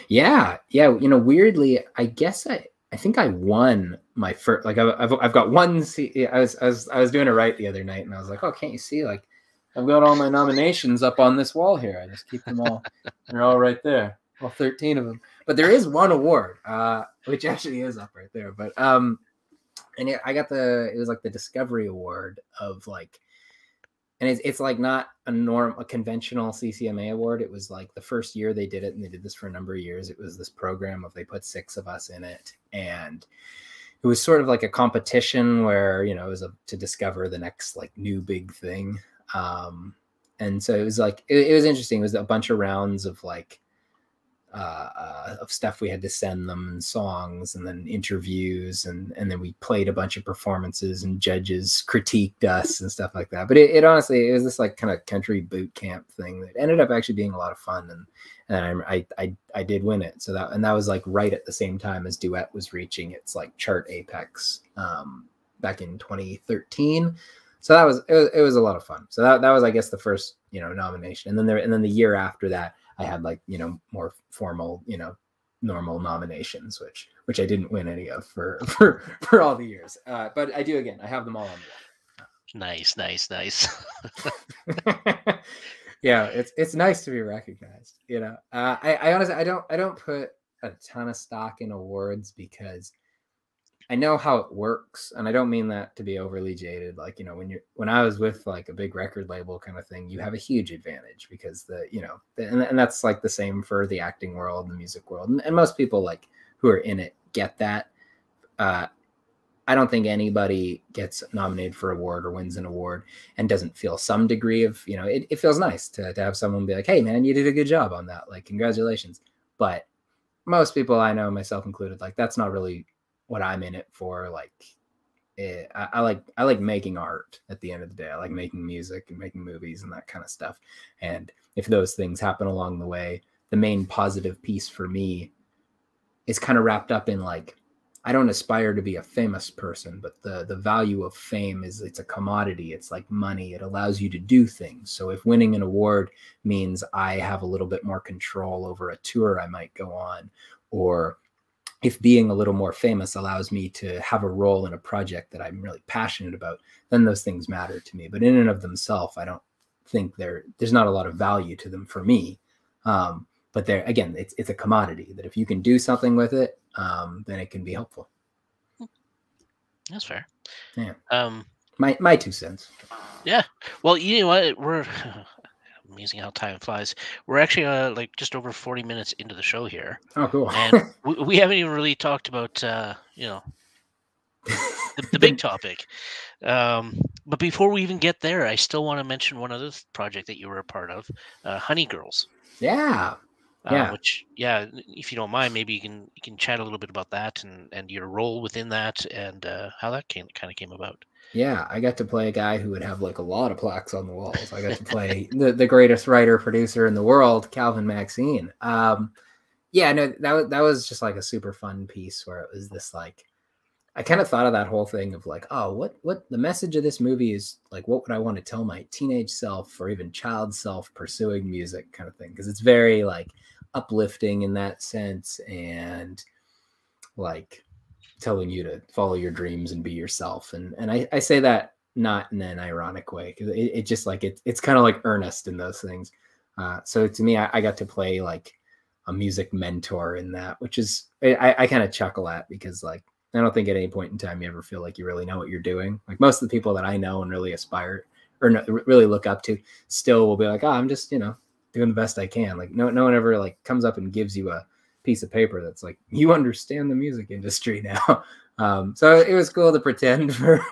Yeah, yeah. You know, weirdly, I guess I I think I won my first. Like I've I've got one. C- I was I was I was doing it right the other night, and I was like, oh, can't you see? Like I've got all my nominations up on this wall here. I just keep them all. they're all right there. All thirteen of them. But there is one award, uh, which actually is up right there. But um, and it, I got the it was like the Discovery Award of like and it's, it's like not a norm a conventional ccma award. It was like the first year they did it and they did this for a number of years. It was this program of they put six of us in it. And it was sort of like a competition where you know it was a, to discover the next like new big thing. Um and so it was like it, it was interesting. It was a bunch of rounds of like uh, of stuff we had to send them and songs and then interviews and and then we played a bunch of performances and judges critiqued us and stuff like that. But it, it honestly it was this like kind of country boot camp thing that ended up actually being a lot of fun and and I, I I I did win it. So that and that was like right at the same time as duet was reaching its like chart apex um back in 2013 so that was it, was it was a lot of fun. So that, that was i guess the first you know nomination. And then there and then the year after that I had like you know more formal you know normal nominations, which which I didn't win any of for (laughs) for for all the years. Uh, but I do again. I have them all on the wall. Nice, nice, nice. (laughs) yeah, it's it's nice to be recognized. You know, uh, I I honestly I don't I don't put a ton of stock in awards because I know how it works, and I don't mean that to be overly jaded. Like you know, when you're when I was with like a big record label kind of thing, you have a huge advantage because the you know, and, and that's like the same for the acting world, the music world, and, and most people like who are in it get that. Uh, I don't think anybody gets nominated for an award or wins an award and doesn't feel some degree of you know, it, it feels nice to to have someone be like, hey man, you did a good job on that, like congratulations. But most people I know, myself included, like that's not really what I'm in it for. Like, it, I, I, like I like making art. At the end of the day, I like mm-hmm. making music and making movies and that kind of stuff. And if those things happen along the way, the main positive piece for me is kind of wrapped up in like I don't aspire to be a famous person, but the the value of fame is it's a commodity. It's like money. It allows you to do things. So if winning an award means I have a little bit more control over a tour I might go on, or if being a little more famous allows me to have a role in a project that I'm really passionate about, then those things matter to me. But in and of themselves, I don't think there there's not a lot of value to them for me. Um, but there again, it's it's a commodity that if you can do something with it, um, then it can be helpful. That's fair. Yeah. Um, my my two cents. Yeah. Well, you know what? We're (laughs) amazing how time flies. We're actually uh, like just over 40 minutes into the show here. Oh, cool. and (laughs) we, we, haven't even really talked about, uh, you know, the, the big (laughs) topic. Um, but before we even get there, I still want to mention one other project that you were a part of, uh, Honey Girls. Yeah. Uh, yeah. which, yeah, if you don't mind, maybe you can you can chat a little bit about that and and your role within that and uh, how that came kind of came about. Yeah, I got to play a guy who would have like a lot of plaques on the walls. I got to play the, the greatest writer producer in the world, Calvin Maxine. Um, yeah, no, that that was just like a super fun piece where it was this like I kind of thought of that whole thing of like, oh, what what the message of this movie is like what would I want to tell my teenage self or even child self pursuing music kind of thing because it's very like uplifting in that sense and like telling you to follow your dreams and be yourself. And and I, I say that not in an ironic way because it, it, just like it, it's kind of like earnest in those things. Uh, so to me, I, I, got to play like a music mentor in that, which is I, I kind of chuckle at because like I don't think at any point in time you ever feel like you really know what you're doing. Like most of the people that I know and really aspire or no, really look up to still will be like, oh, I'm just you know doing the best I can. Like no no one ever like comes up and gives you a piece of paper that's like (laughs) you understand the music industry now. (laughs) Um, so it was cool to pretend (laughs) for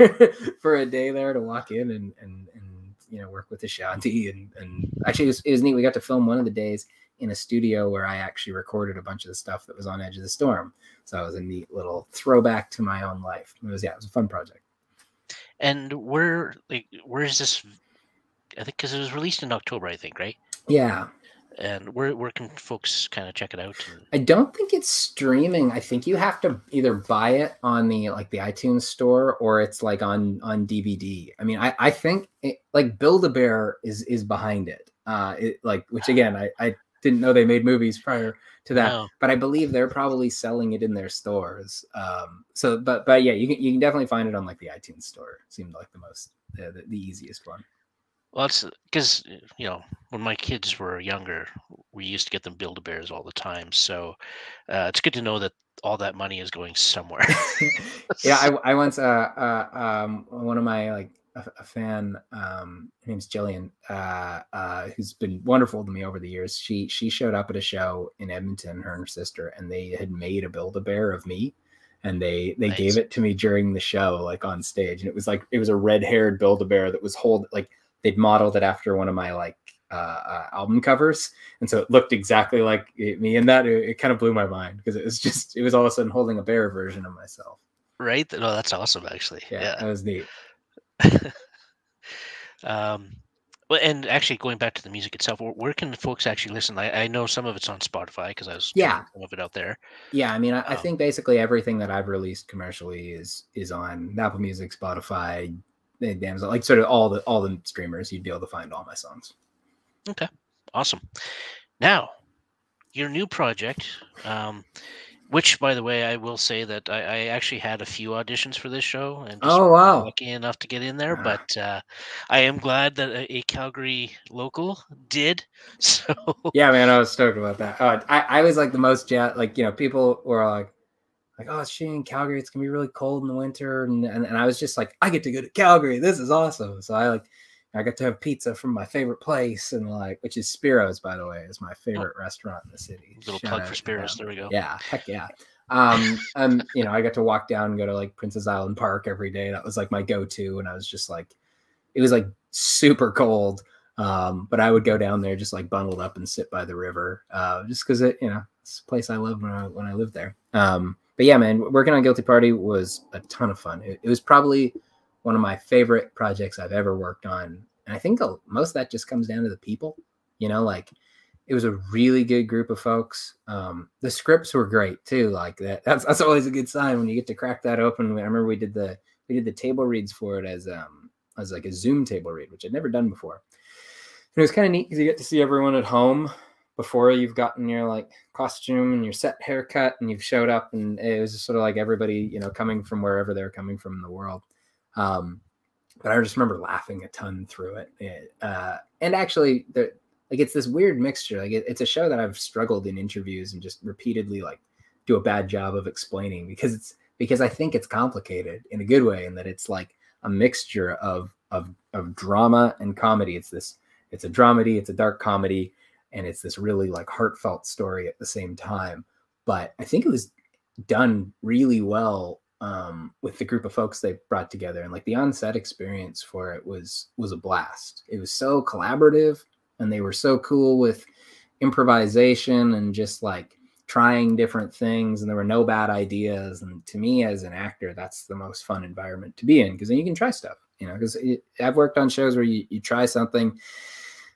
for a day there to walk in and and, and you know work with Ashanti and and actually it was, it was neat. We got to film one of the days in a studio where I actually recorded a bunch of the stuff that was on Edge of the Storm. So it was a neat little throwback to my own life. It was yeah, it was a fun project. And where like where is this I think because it was released in October, I think, right? Yeah. And where where can folks kind of check it out? I don't think it's streaming. I think you have to either buy it on the like the iTunes store or it's like on on DVD. I mean, I I think it, like Build a Bear is is behind it. Uh, it like which again I I didn't know they made movies prior to that, but I believe they're probably selling it in their stores. Um, so but but yeah, you can you can definitely find it on like the iTunes store. Seemed like the most the, the, the easiest one. Well, it's because you know when my kids were younger, we used to get them Build a Bears all the time. So uh, it's good to know that all that money is going somewhere. (laughs) (laughs) yeah, I, I once uh, uh, um, one of my like a, a fan, um, her name's Jillian, uh, uh, who's been wonderful to me over the years. She she showed up at a show in Edmonton, her and her sister, and they had made a Build a Bear of me and they they nice. gave it to me during the show like on stage and it was like it was a red haired build a bear that was hold like they'd modeled it after one of my like uh, uh, album covers, and so it looked exactly like it, me. And that it, it kind of blew my mind because it was just it was all of a sudden holding a bear version of myself. Right? No, that's awesome. Actually, yeah, yeah. that was neat. (laughs) um, well, and actually going back to the music itself, where, where can folks actually listen? I, I, know some of it's on Spotify because I was yeah some of it out there. Yeah, I mean, I, um, I, think basically everything that I've released commercially is is on Apple Music, Spotify, Amazon, like sort of all the all the streamers, you'd be able to find all my songs. Okay, awesome. Now, your new project, um, which by the way, I will say that I, I, actually had a few auditions for this show, and oh wow, lucky enough to get in there. Ah. But uh, I am glad that a, a, Calgary local did. (laughs) So yeah, man, I was stoked about that. Oh, I I was like the most like you know, people were like like, oh, it's shooting in Calgary. It's gonna be really cold in the winter, and, and and I was just like, I get to go to Calgary. This is awesome. So I like, I got to have pizza from my favorite place, and like, which is Spiro's, by the way, is my oh. favorite oh. restaurant in the city. Little Shout plug for Spiro's. There we go. Yeah, heck yeah. Um, um, you know, I got to walk down and go to like Prince's Island Park every day. That was like my go-to, and I was just like, it was like super cold. Um, but I would go down there just like bundled up and sit by the river, uh, just because it, you know, it's a place I love when I when I lived there. Um, but yeah, man, working on Guilty Party was a ton of fun. It, it, was probably one of my favorite projects I've ever worked on. And I think most of that just comes down to the people, you know, like it was a really good group of folks. Um, the scripts were great too. Like that, (laughs) that's, that's always a good sign when you get to crack that open. I remember we did the, we did the table reads for it as, um, as like a zoom table read, which I'd never done before. And it was kind of neat because you get to see everyone at home before you've gotten your like costume and your set haircut and you've showed up and it was just sort of like everybody you know coming from wherever they're coming from in the world. Um but i just remember laughing a ton through it, it uh and actually the like it's this weird mixture. Like it, it's a show that i've struggled in interviews and just repeatedly like do a bad job of explaining because it's because i think it's complicated in a good way and that it's like a mixture of of of drama and comedy. It's this it's a dramedy it's a dark comedy and it's this really like heartfelt story at the same time. But I think it was done really well um, with the group of folks they brought together, and like the on-set experience for it was was a blast. It was so collaborative, and they were so cool with improvisation and just like trying different things and there were no bad ideas and to me as an actor that's the most fun environment to be in because then you can try stuff you know because i've worked on shows where you, you try something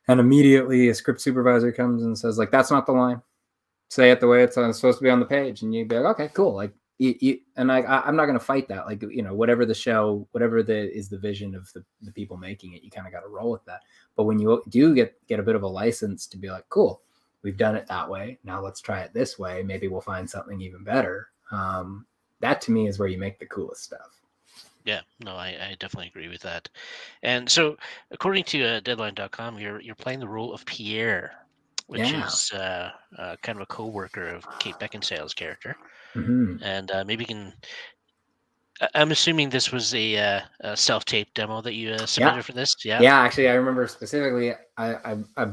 and immediately a script supervisor comes and says like that's not the line. Say it the way it's, uh, supposed to be on the page. And you'd be like okay cool. Like you, you, and I, I am not going to fight that. Like you know whatever the show whatever the is the vision of the, the people making it you kind of got to roll with that. But when you do get get a bit of a license to be like cool we've done it that way. Now let's try it this way. Maybe we'll find something even better. Um, that to me is where you make the coolest stuff yeah, no, I, I definitely agree with that. And so, according to uh, Deadline.com, you're you're playing the role of Pierre, which yeah. is uh, uh, kind of a co-worker of Kate Beckinsale's character. Mm-hmm. And uh, maybe you can. I'm assuming this was a, uh, a self-tape demo that you uh, submitted yeah. for this. Yeah. Yeah, actually, I remember specifically. I, I, I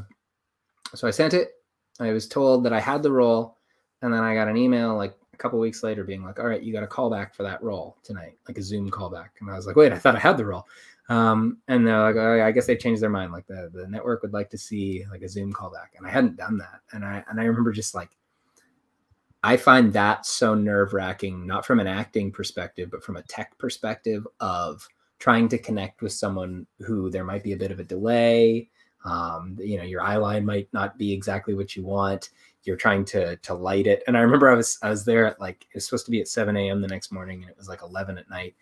so I sent it. I was told that I had the role, and then I got an email like couple weeks later being like, all right, you got a callback for that role tonight, like a Zoom callback. And I was like, wait, I thought I had the role. Um, and they're like, oh, I guess they changed their mind. Like the, the network would like to see like a Zoom callback. And I hadn't done that. And I, and I remember just like, I find that so nerve wracking, not from an acting perspective, but from a tech perspective of trying to connect with someone who there might be a bit of a delay. Um, you know, your eye line might not be exactly what you want. You're trying to to light it. And I remember I was I was there at like it was supposed to be at 7 a.m. the next morning, and it was like 11 at night,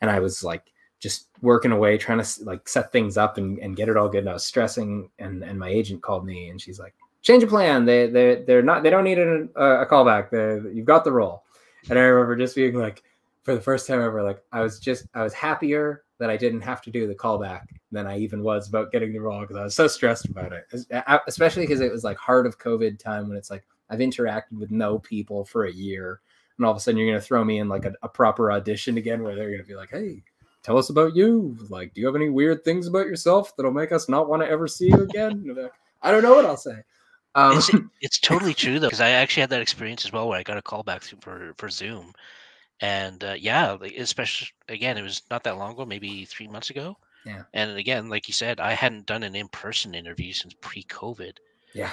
and I was like just working away trying to like set things up and, and get it all good. And I was stressing, and and my agent called me, and she's like, "Change of plan. They they they're not. They don't need a, a callback. They, you've got the role." And I remember just being like, for the first time ever, like I was just I was happier that I didn't have to do the callback than I even was about getting the role because I was so stressed about it, especially because it was like heart of COVID time when it's like I've interacted with no people for a year, and all of a sudden you're gonna throw me in like a, a proper audition again where they're gonna be like, hey. Tell us about you. Like, do you have any weird things about yourself that'll make us not want to ever see you again? Like, I don't know what I'll say. Um, it's, it's totally true though, because I actually had that experience as well, where I got a call back for for Zoom, and uh, yeah, like, especially again, it was not that long ago, maybe three months ago. Yeah. And again, like you said, I hadn't done an in-person interview since pre-COVID. Yeah.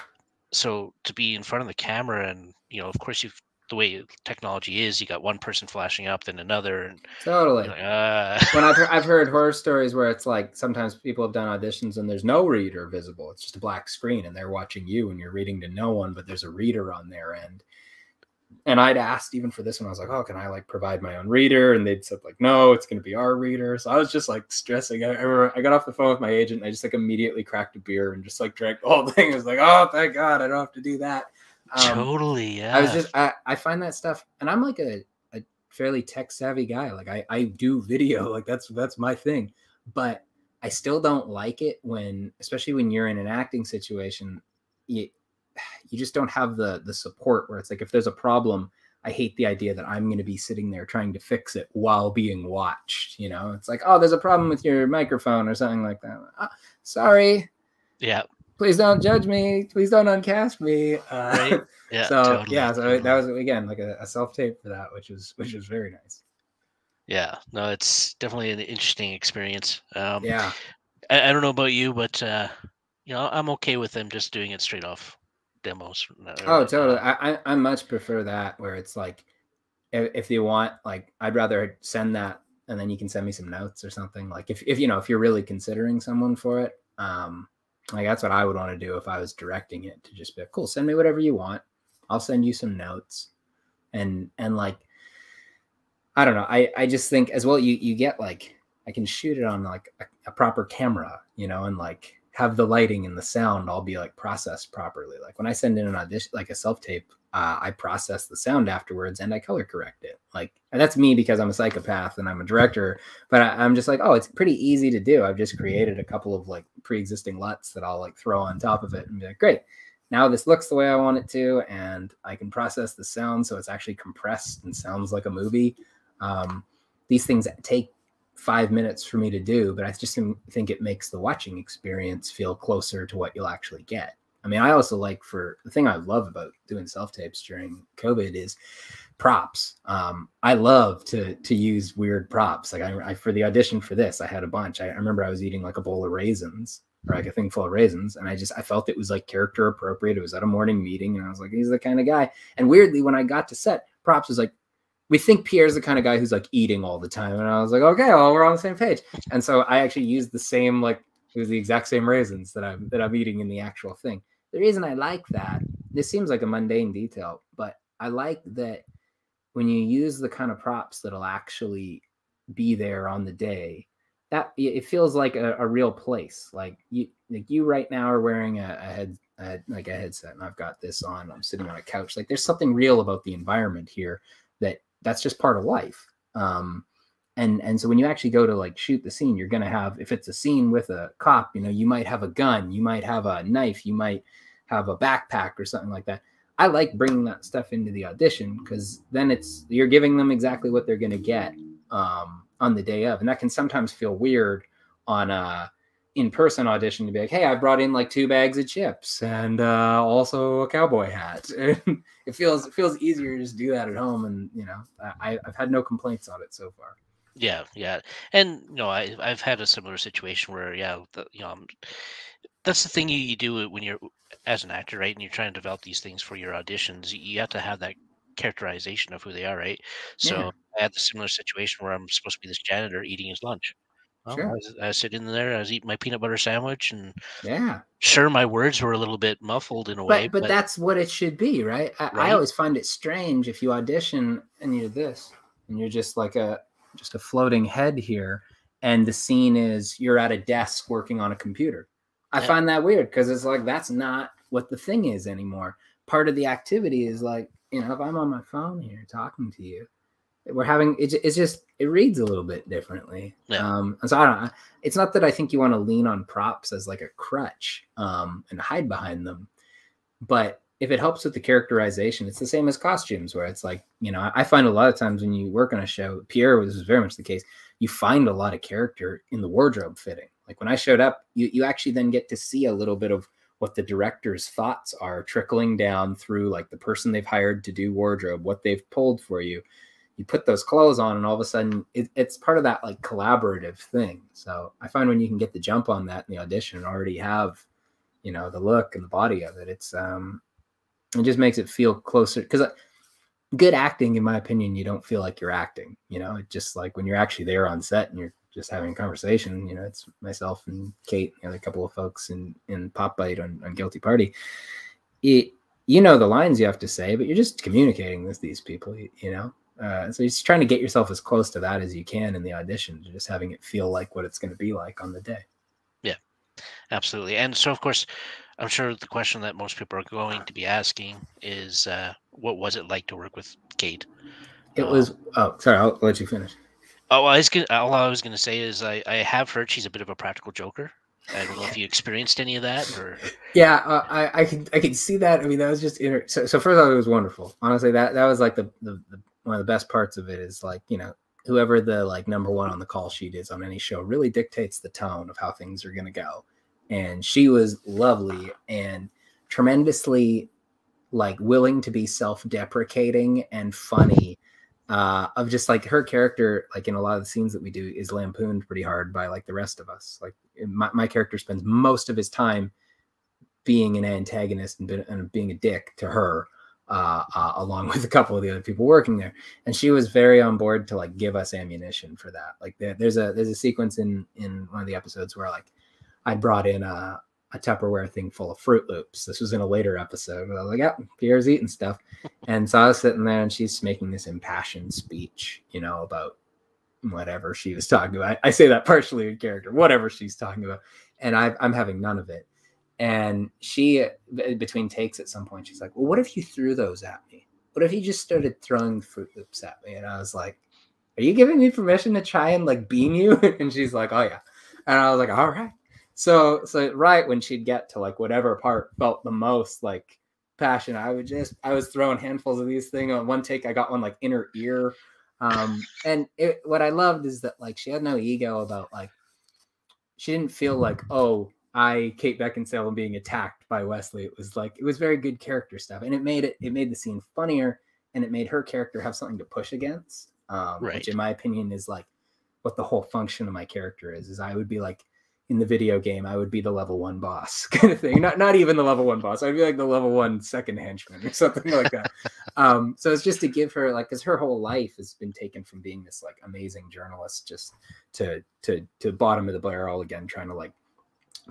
So to be in front of the camera, and you know, of course, you've the way technology is, you got one person flashing up, then another, and totally. Like, uh... when I've heard, I've (laughs) heard horror stories where it's like sometimes people have done auditions and there's no reader visible; it's just a black screen, and they're watching you, and you're reading to no one, but there's a reader on their end and I'd asked even for this one, I was like, oh, can I like provide my own reader? And they'd said like, no, it's going to be our reader. So I was just like stressing. I, I, I got off the phone with my agent. And I just like immediately cracked a beer and just like drank the whole (laughs) thing. I was like, oh, thank God, I don't have to do that. Um, totally. Yeah. I was just, I, I find that stuff, and I'm like a, a fairly tech savvy guy. Like I, I do video, like that's that's my thing. But I still don't like it when, especially when you're in an acting situation. You, (sighs) you just don't have the the support where it's like if there's a problem i hate the idea that i'm going to be sitting there trying to fix it while being watched you know? It's like oh there's a problem with your microphone or something like that. Oh, sorry. Yeah. Please don't judge me. Please don't uncast me. Uh, right. (laughs) Yeah so totally. yeah so that was again like a, a self tape for that which was which was very nice. Yeah. No it's definitely an interesting experience. Um yeah. I, I don't know about you but uh you know i'm okay with them just doing it straight off demos. Oh, totally. I, I, I much prefer that where it's like, if, if you want, like, I'd rather send that and then you can send me some notes or something. Like, if, if you know, if you're really considering someone for it, um, like that's what I would want to do if I was directing it to just be like, cool, send me whatever you want. I'll send you some notes. And, and like, I don't know. I, I just think as well, you, you get like, I can shoot it on like a, a proper camera, you know, and like have the lighting and the sound all be like processed properly. Like when I send in an audition, like a self tape, uh, I process the sound afterwards and I color correct it. Like that's me because I'm a psychopath and I'm a director. But I, am just like, oh, it's pretty easy to do. I've just created a couple of like pre-existing LUTs that I'll like throw on top of it and be like, great. Now this looks the way I want it to, and I can process the sound so it's actually compressed and sounds like a movie. Um, these things take five minutes for me to do, but I just think it makes the watching experience feel closer to what you'll actually get. I mean, I also like for the thing I love about doing self tapes during COVID is props. Um, I love to to use weird props. Like I, I, for the audition for this, I had a bunch. I, I remember I was eating like a bowl of raisins or like a thing full of raisins, and I just I felt it was like character appropriate. It was at a morning meeting, and I was like, he's the kind of guy. And weirdly, when I got to set, props was like, we think Pierre's the kind of guy who's like eating all the time. And I was like, okay, well, we're on the same page. And so I actually used the same, like, it was the exact same raisins that I'm that I'm eating in the actual thing. The reason I like that, this seems like a mundane detail, but I like that when you use the kind of props that'll actually be there on the day, that it feels like a, a real place. Like you, like you right now are wearing a, a head, a, like a headset, and I've got this on. I'm sitting on a couch. Like there's something real about the environment here that that's just part of life. Um, and and so when you actually go to like shoot the scene, you're gonna have if it's a scene with a cop, you know, you might have a gun, you might have a knife, you might have a backpack or something like that. I like bringing that stuff into the audition because then it's you're giving them exactly what they're gonna get um, on the day of, and that can sometimes feel weird on a in-person audition to be like, hey, I brought in like two bags of chips and uh, also a cowboy hat. (laughs) it feels it feels easier to just do that at home, and you know, I, I've had no complaints on it so far. Yeah, yeah, and you know, I I've had a similar situation where yeah, the, you know, that's the thing you, you do when you're as an actor, right? And you're trying to develop these things for your auditions. You have to have that characterization of who they are, right? So yeah. I had the similar situation where I'm supposed to be this janitor eating his lunch Well, Sure. I, was, I was sitting there, I was eating my peanut butter sandwich, and Yeah. sure, my words were a little bit muffled in a way, But but that's what it should be, right? I, I always find it strange if you audition and you're this and you're just like a just a floating head here, and the scene is you're at a desk working on a computer. I Yeah. find that weird because it's like that's not what the thing is anymore. Part of the activity is like you know if I'm on my phone here talking to you, we're having it's, it's just it reads a little bit differently. Yeah. Um, and so I don't. know. It's not that I think you want to lean on props as like a crutch um, and hide behind them, but if it helps with the characterization, it's the same as costumes, where it's like you know I- find a lot of times when you work on a show, Pierre was very much the case. You find a lot of character in the wardrobe fitting. Like when I showed up, you you actually then get to see a little bit of what the director's thoughts are trickling down through like the person they've hired to do wardrobe, what they've pulled for you. You put those clothes on, and all of a sudden, it, it's part of that like collaborative thing. So I find when you can get the jump on that in the audition and already have, you know, the look and the body of it, it's um, it just makes it feel closer because good acting, in my opinion, you don't feel like you're acting. You know, it's just like when you're actually there on set and you're just having a conversation. You know, it's myself and Kate, and the other couple of folks in in Pop Bite on, on Guilty Party. It you know the lines you have to say, but you're just communicating with these people. You, you know, uh, so you're just trying to get yourself as close to that as you can in the audition, just having it feel like what it's going to be like on the day. Yeah, absolutely. And so, of course, I'm sure the question that most people are going to be asking is, uh, what was it like to work with Kate? It Uh, was. Oh, sorry. I'll let you finish. Oh, I was gonna, all I was going to say is I, I have heard she's a bit of a practical joker. I don't know if (laughs) you experienced any of that or Yeah, uh, I I can I can see that. I mean, that was just inter- so. So first off, it was wonderful. Honestly, that that was like the, the the one of the best parts of it is like you know whoever the like number one on the call sheet is on any show really dictates the tone of how things are gonna go. And she was lovely and tremendously like willing to be self-deprecating and funny uh of just like her character like in a lot of the scenes that we do is lampooned pretty hard by like the rest of us like my, my character spends most of his time being an antagonist and, be- and being a dick to her uh, uh along with a couple of the other people working there and she was very on board to like give us ammunition for that like there, there's a there's a sequence in in one of the episodes where like i brought in a a Tupperware thing full of Fruit Loops. This was in a later episode. I was like, yeah, Pierre's eating stuff. And so I was sitting there and she's making this impassioned speech, you know, about whatever she was talking about. I, I say that partially in character, whatever she's talking about. And I, I'm having none of it. And she, between takes at some point, she's like, well, what if you threw those at me? What if you just started throwing Fruit Loops at me? And I was like, are you giving me permission to try and like beam you? (laughs) And she's like, oh, yeah. And I was like, all right. So so right when she'd get to like whatever part felt the most like passion, I would just I was throwing handfuls of these things on one take. I got one like inner ear. Um and it, what I loved is that like she had no ego about like she didn't feel like, oh, I Kate Beckinsale being attacked by Wesley. It was like it was very good character stuff. And it made it it made the scene funnier and it made her character have something to push against. Um Right. which in my opinion is like what the whole function of my character is is I would be like in the video game, I would be the level one boss (laughs) kind of thing. Not not even the level one boss. I'd be like the level one second henchman or (laughs) something like that. um, so it's just to give her like because her whole life has been taken from being this like amazing journalist just to to to bottom of the barrel again, trying to like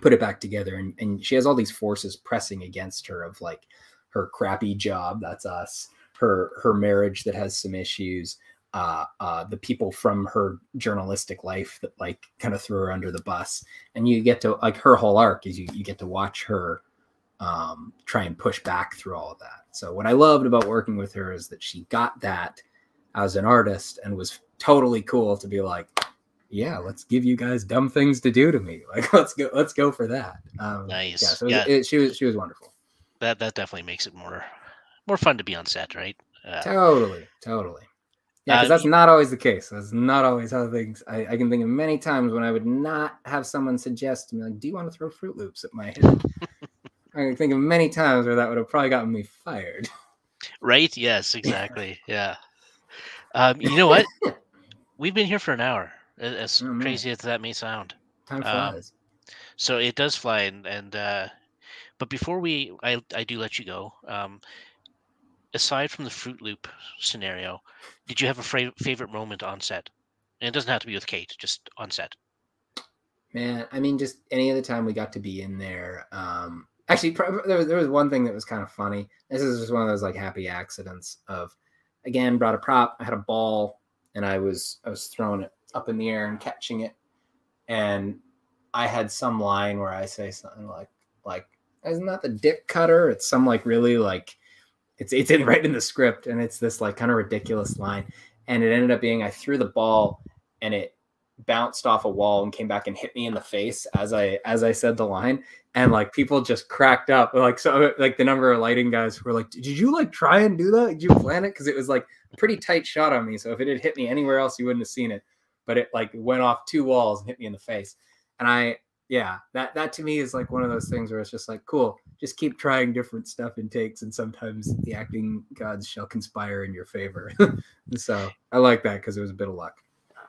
put it back together. And and she has all these forces pressing against her of like her crappy job, that's us, her her marriage that has some issues, uh, uh, the people from her journalistic life that like kind of threw her under the bus. And you get to like her whole arc is you, you get to watch her um, try and push back through all of that. So what I loved about working with her is that she got that as an artist and was totally cool to be like, yeah, let's give you guys dumb things to do to me. (laughs) Like let's go, let's go for that. Um, Nice. Yeah. So Yeah. It, she was she was wonderful. that that definitely makes it more more fun to be on set, right? Uh, Totally, totally. Yeah, Uh, because that's not always the case. That's not always how things. I, I can think of many times when I would not have someone suggest to me, like, "Do you want to throw Fruit Loops at my head?" (laughs) I can think of many times where that would have probably gotten me fired. right? Yes, exactly. (laughs) yeah. Um, you know what? We've been here for an hour. As Oh, crazy as that may sound. Time Um. So it does fly, and, and uh, but before we, I, I do let you go. Um, aside from the Fruit Loop scenario, did you have a fra- favorite moment on set? And it doesn't have to be with Kate, just on set. Man, I mean, just any of the time we got to be in there. Um, actually, there was, there was one thing that was kind of funny. This is just one of those like happy accidents of, again, brought a prop. I had a ball, and I was I was throwing it up in the air and catching it, and I had some line where I say something like like isn't that the dick cutter? It's some like really like it's it's in (laughs) right in the script, and it's this like kind of ridiculous line, and it ended up being I threw the ball and it bounced off a wall and came back and hit me in the face as I as I said the line. And like people just cracked up. Like so like the number of lighting guys were like did you like try and do that? Did you plan it? Because it was like a pretty tight shot on me. So if it had hit me anywhere else you wouldn't have seen it but it like went off two walls and hit me in the face and I yeah that that to me is like one of those things where it's just like cool just keep trying different stuff and takes and sometimes the acting gods shall conspire in your favor (laughs) so I like that because it was a bit of luck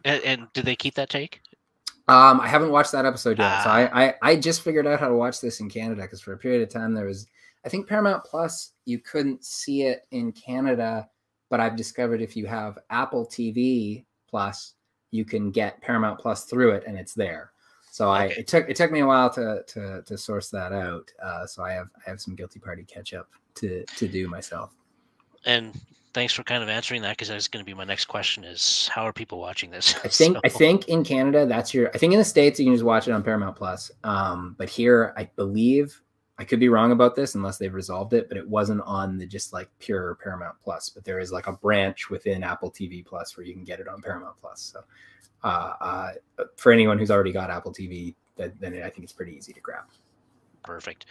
and, and did they keep that take? Um, I haven't watched that episode yet, so I, ah. I, I just figured out how to watch this in Canada because for a period of time there was, I think Paramount Plus you couldn't see it in Canada, but I've discovered if you have Apple TV Plus, you can get Paramount Plus through it, and it's there. So okay. I it took it took me a while to to to source that out. Uh, so I have I have some guilty party catch up to to do myself. And thanks for kind of answering that because that's going to be my next question: is how are people watching this? I think (laughs) so. I think in Canada that's your. I think in the states you can just watch it on Paramount Plus. Um, but here I believe I could be wrong about this unless they've resolved it, but it wasn't on the just like pure Paramount Plus. But there is like a branch within Apple TV Plus where you can get it on Paramount Plus. So uh, uh, for anyone who's already got Apple TV, that, then I think it's pretty easy to grab. Perfect.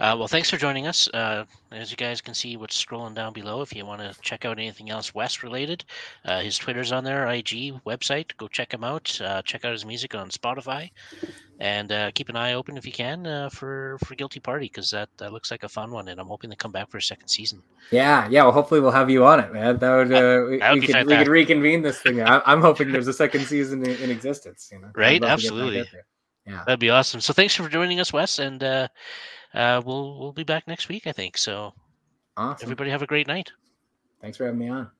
Uh, well, thanks for joining us. Uh, as you guys can see, what's scrolling down below. If you want to check out anything else Wes related, uh, his Twitter's on there, IG website. Go check him out. Uh, check out his music on Spotify, and uh, keep an eye open if you can uh, for for Guilty Party because that that looks like a fun one, and I'm hoping to come back for a second season. Yeah, yeah. Well, hopefully we'll have you on it, man. That would, we, that would we, could, we could reconvene this thing. I, am hoping there's a second season in, in existence. You know, right? Absolutely yeah. That'd be awesome. So thanks for joining us wes and uh, uh, we'll we'll be back next week i think. So awesome. everybody have a great night. Thanks for having me on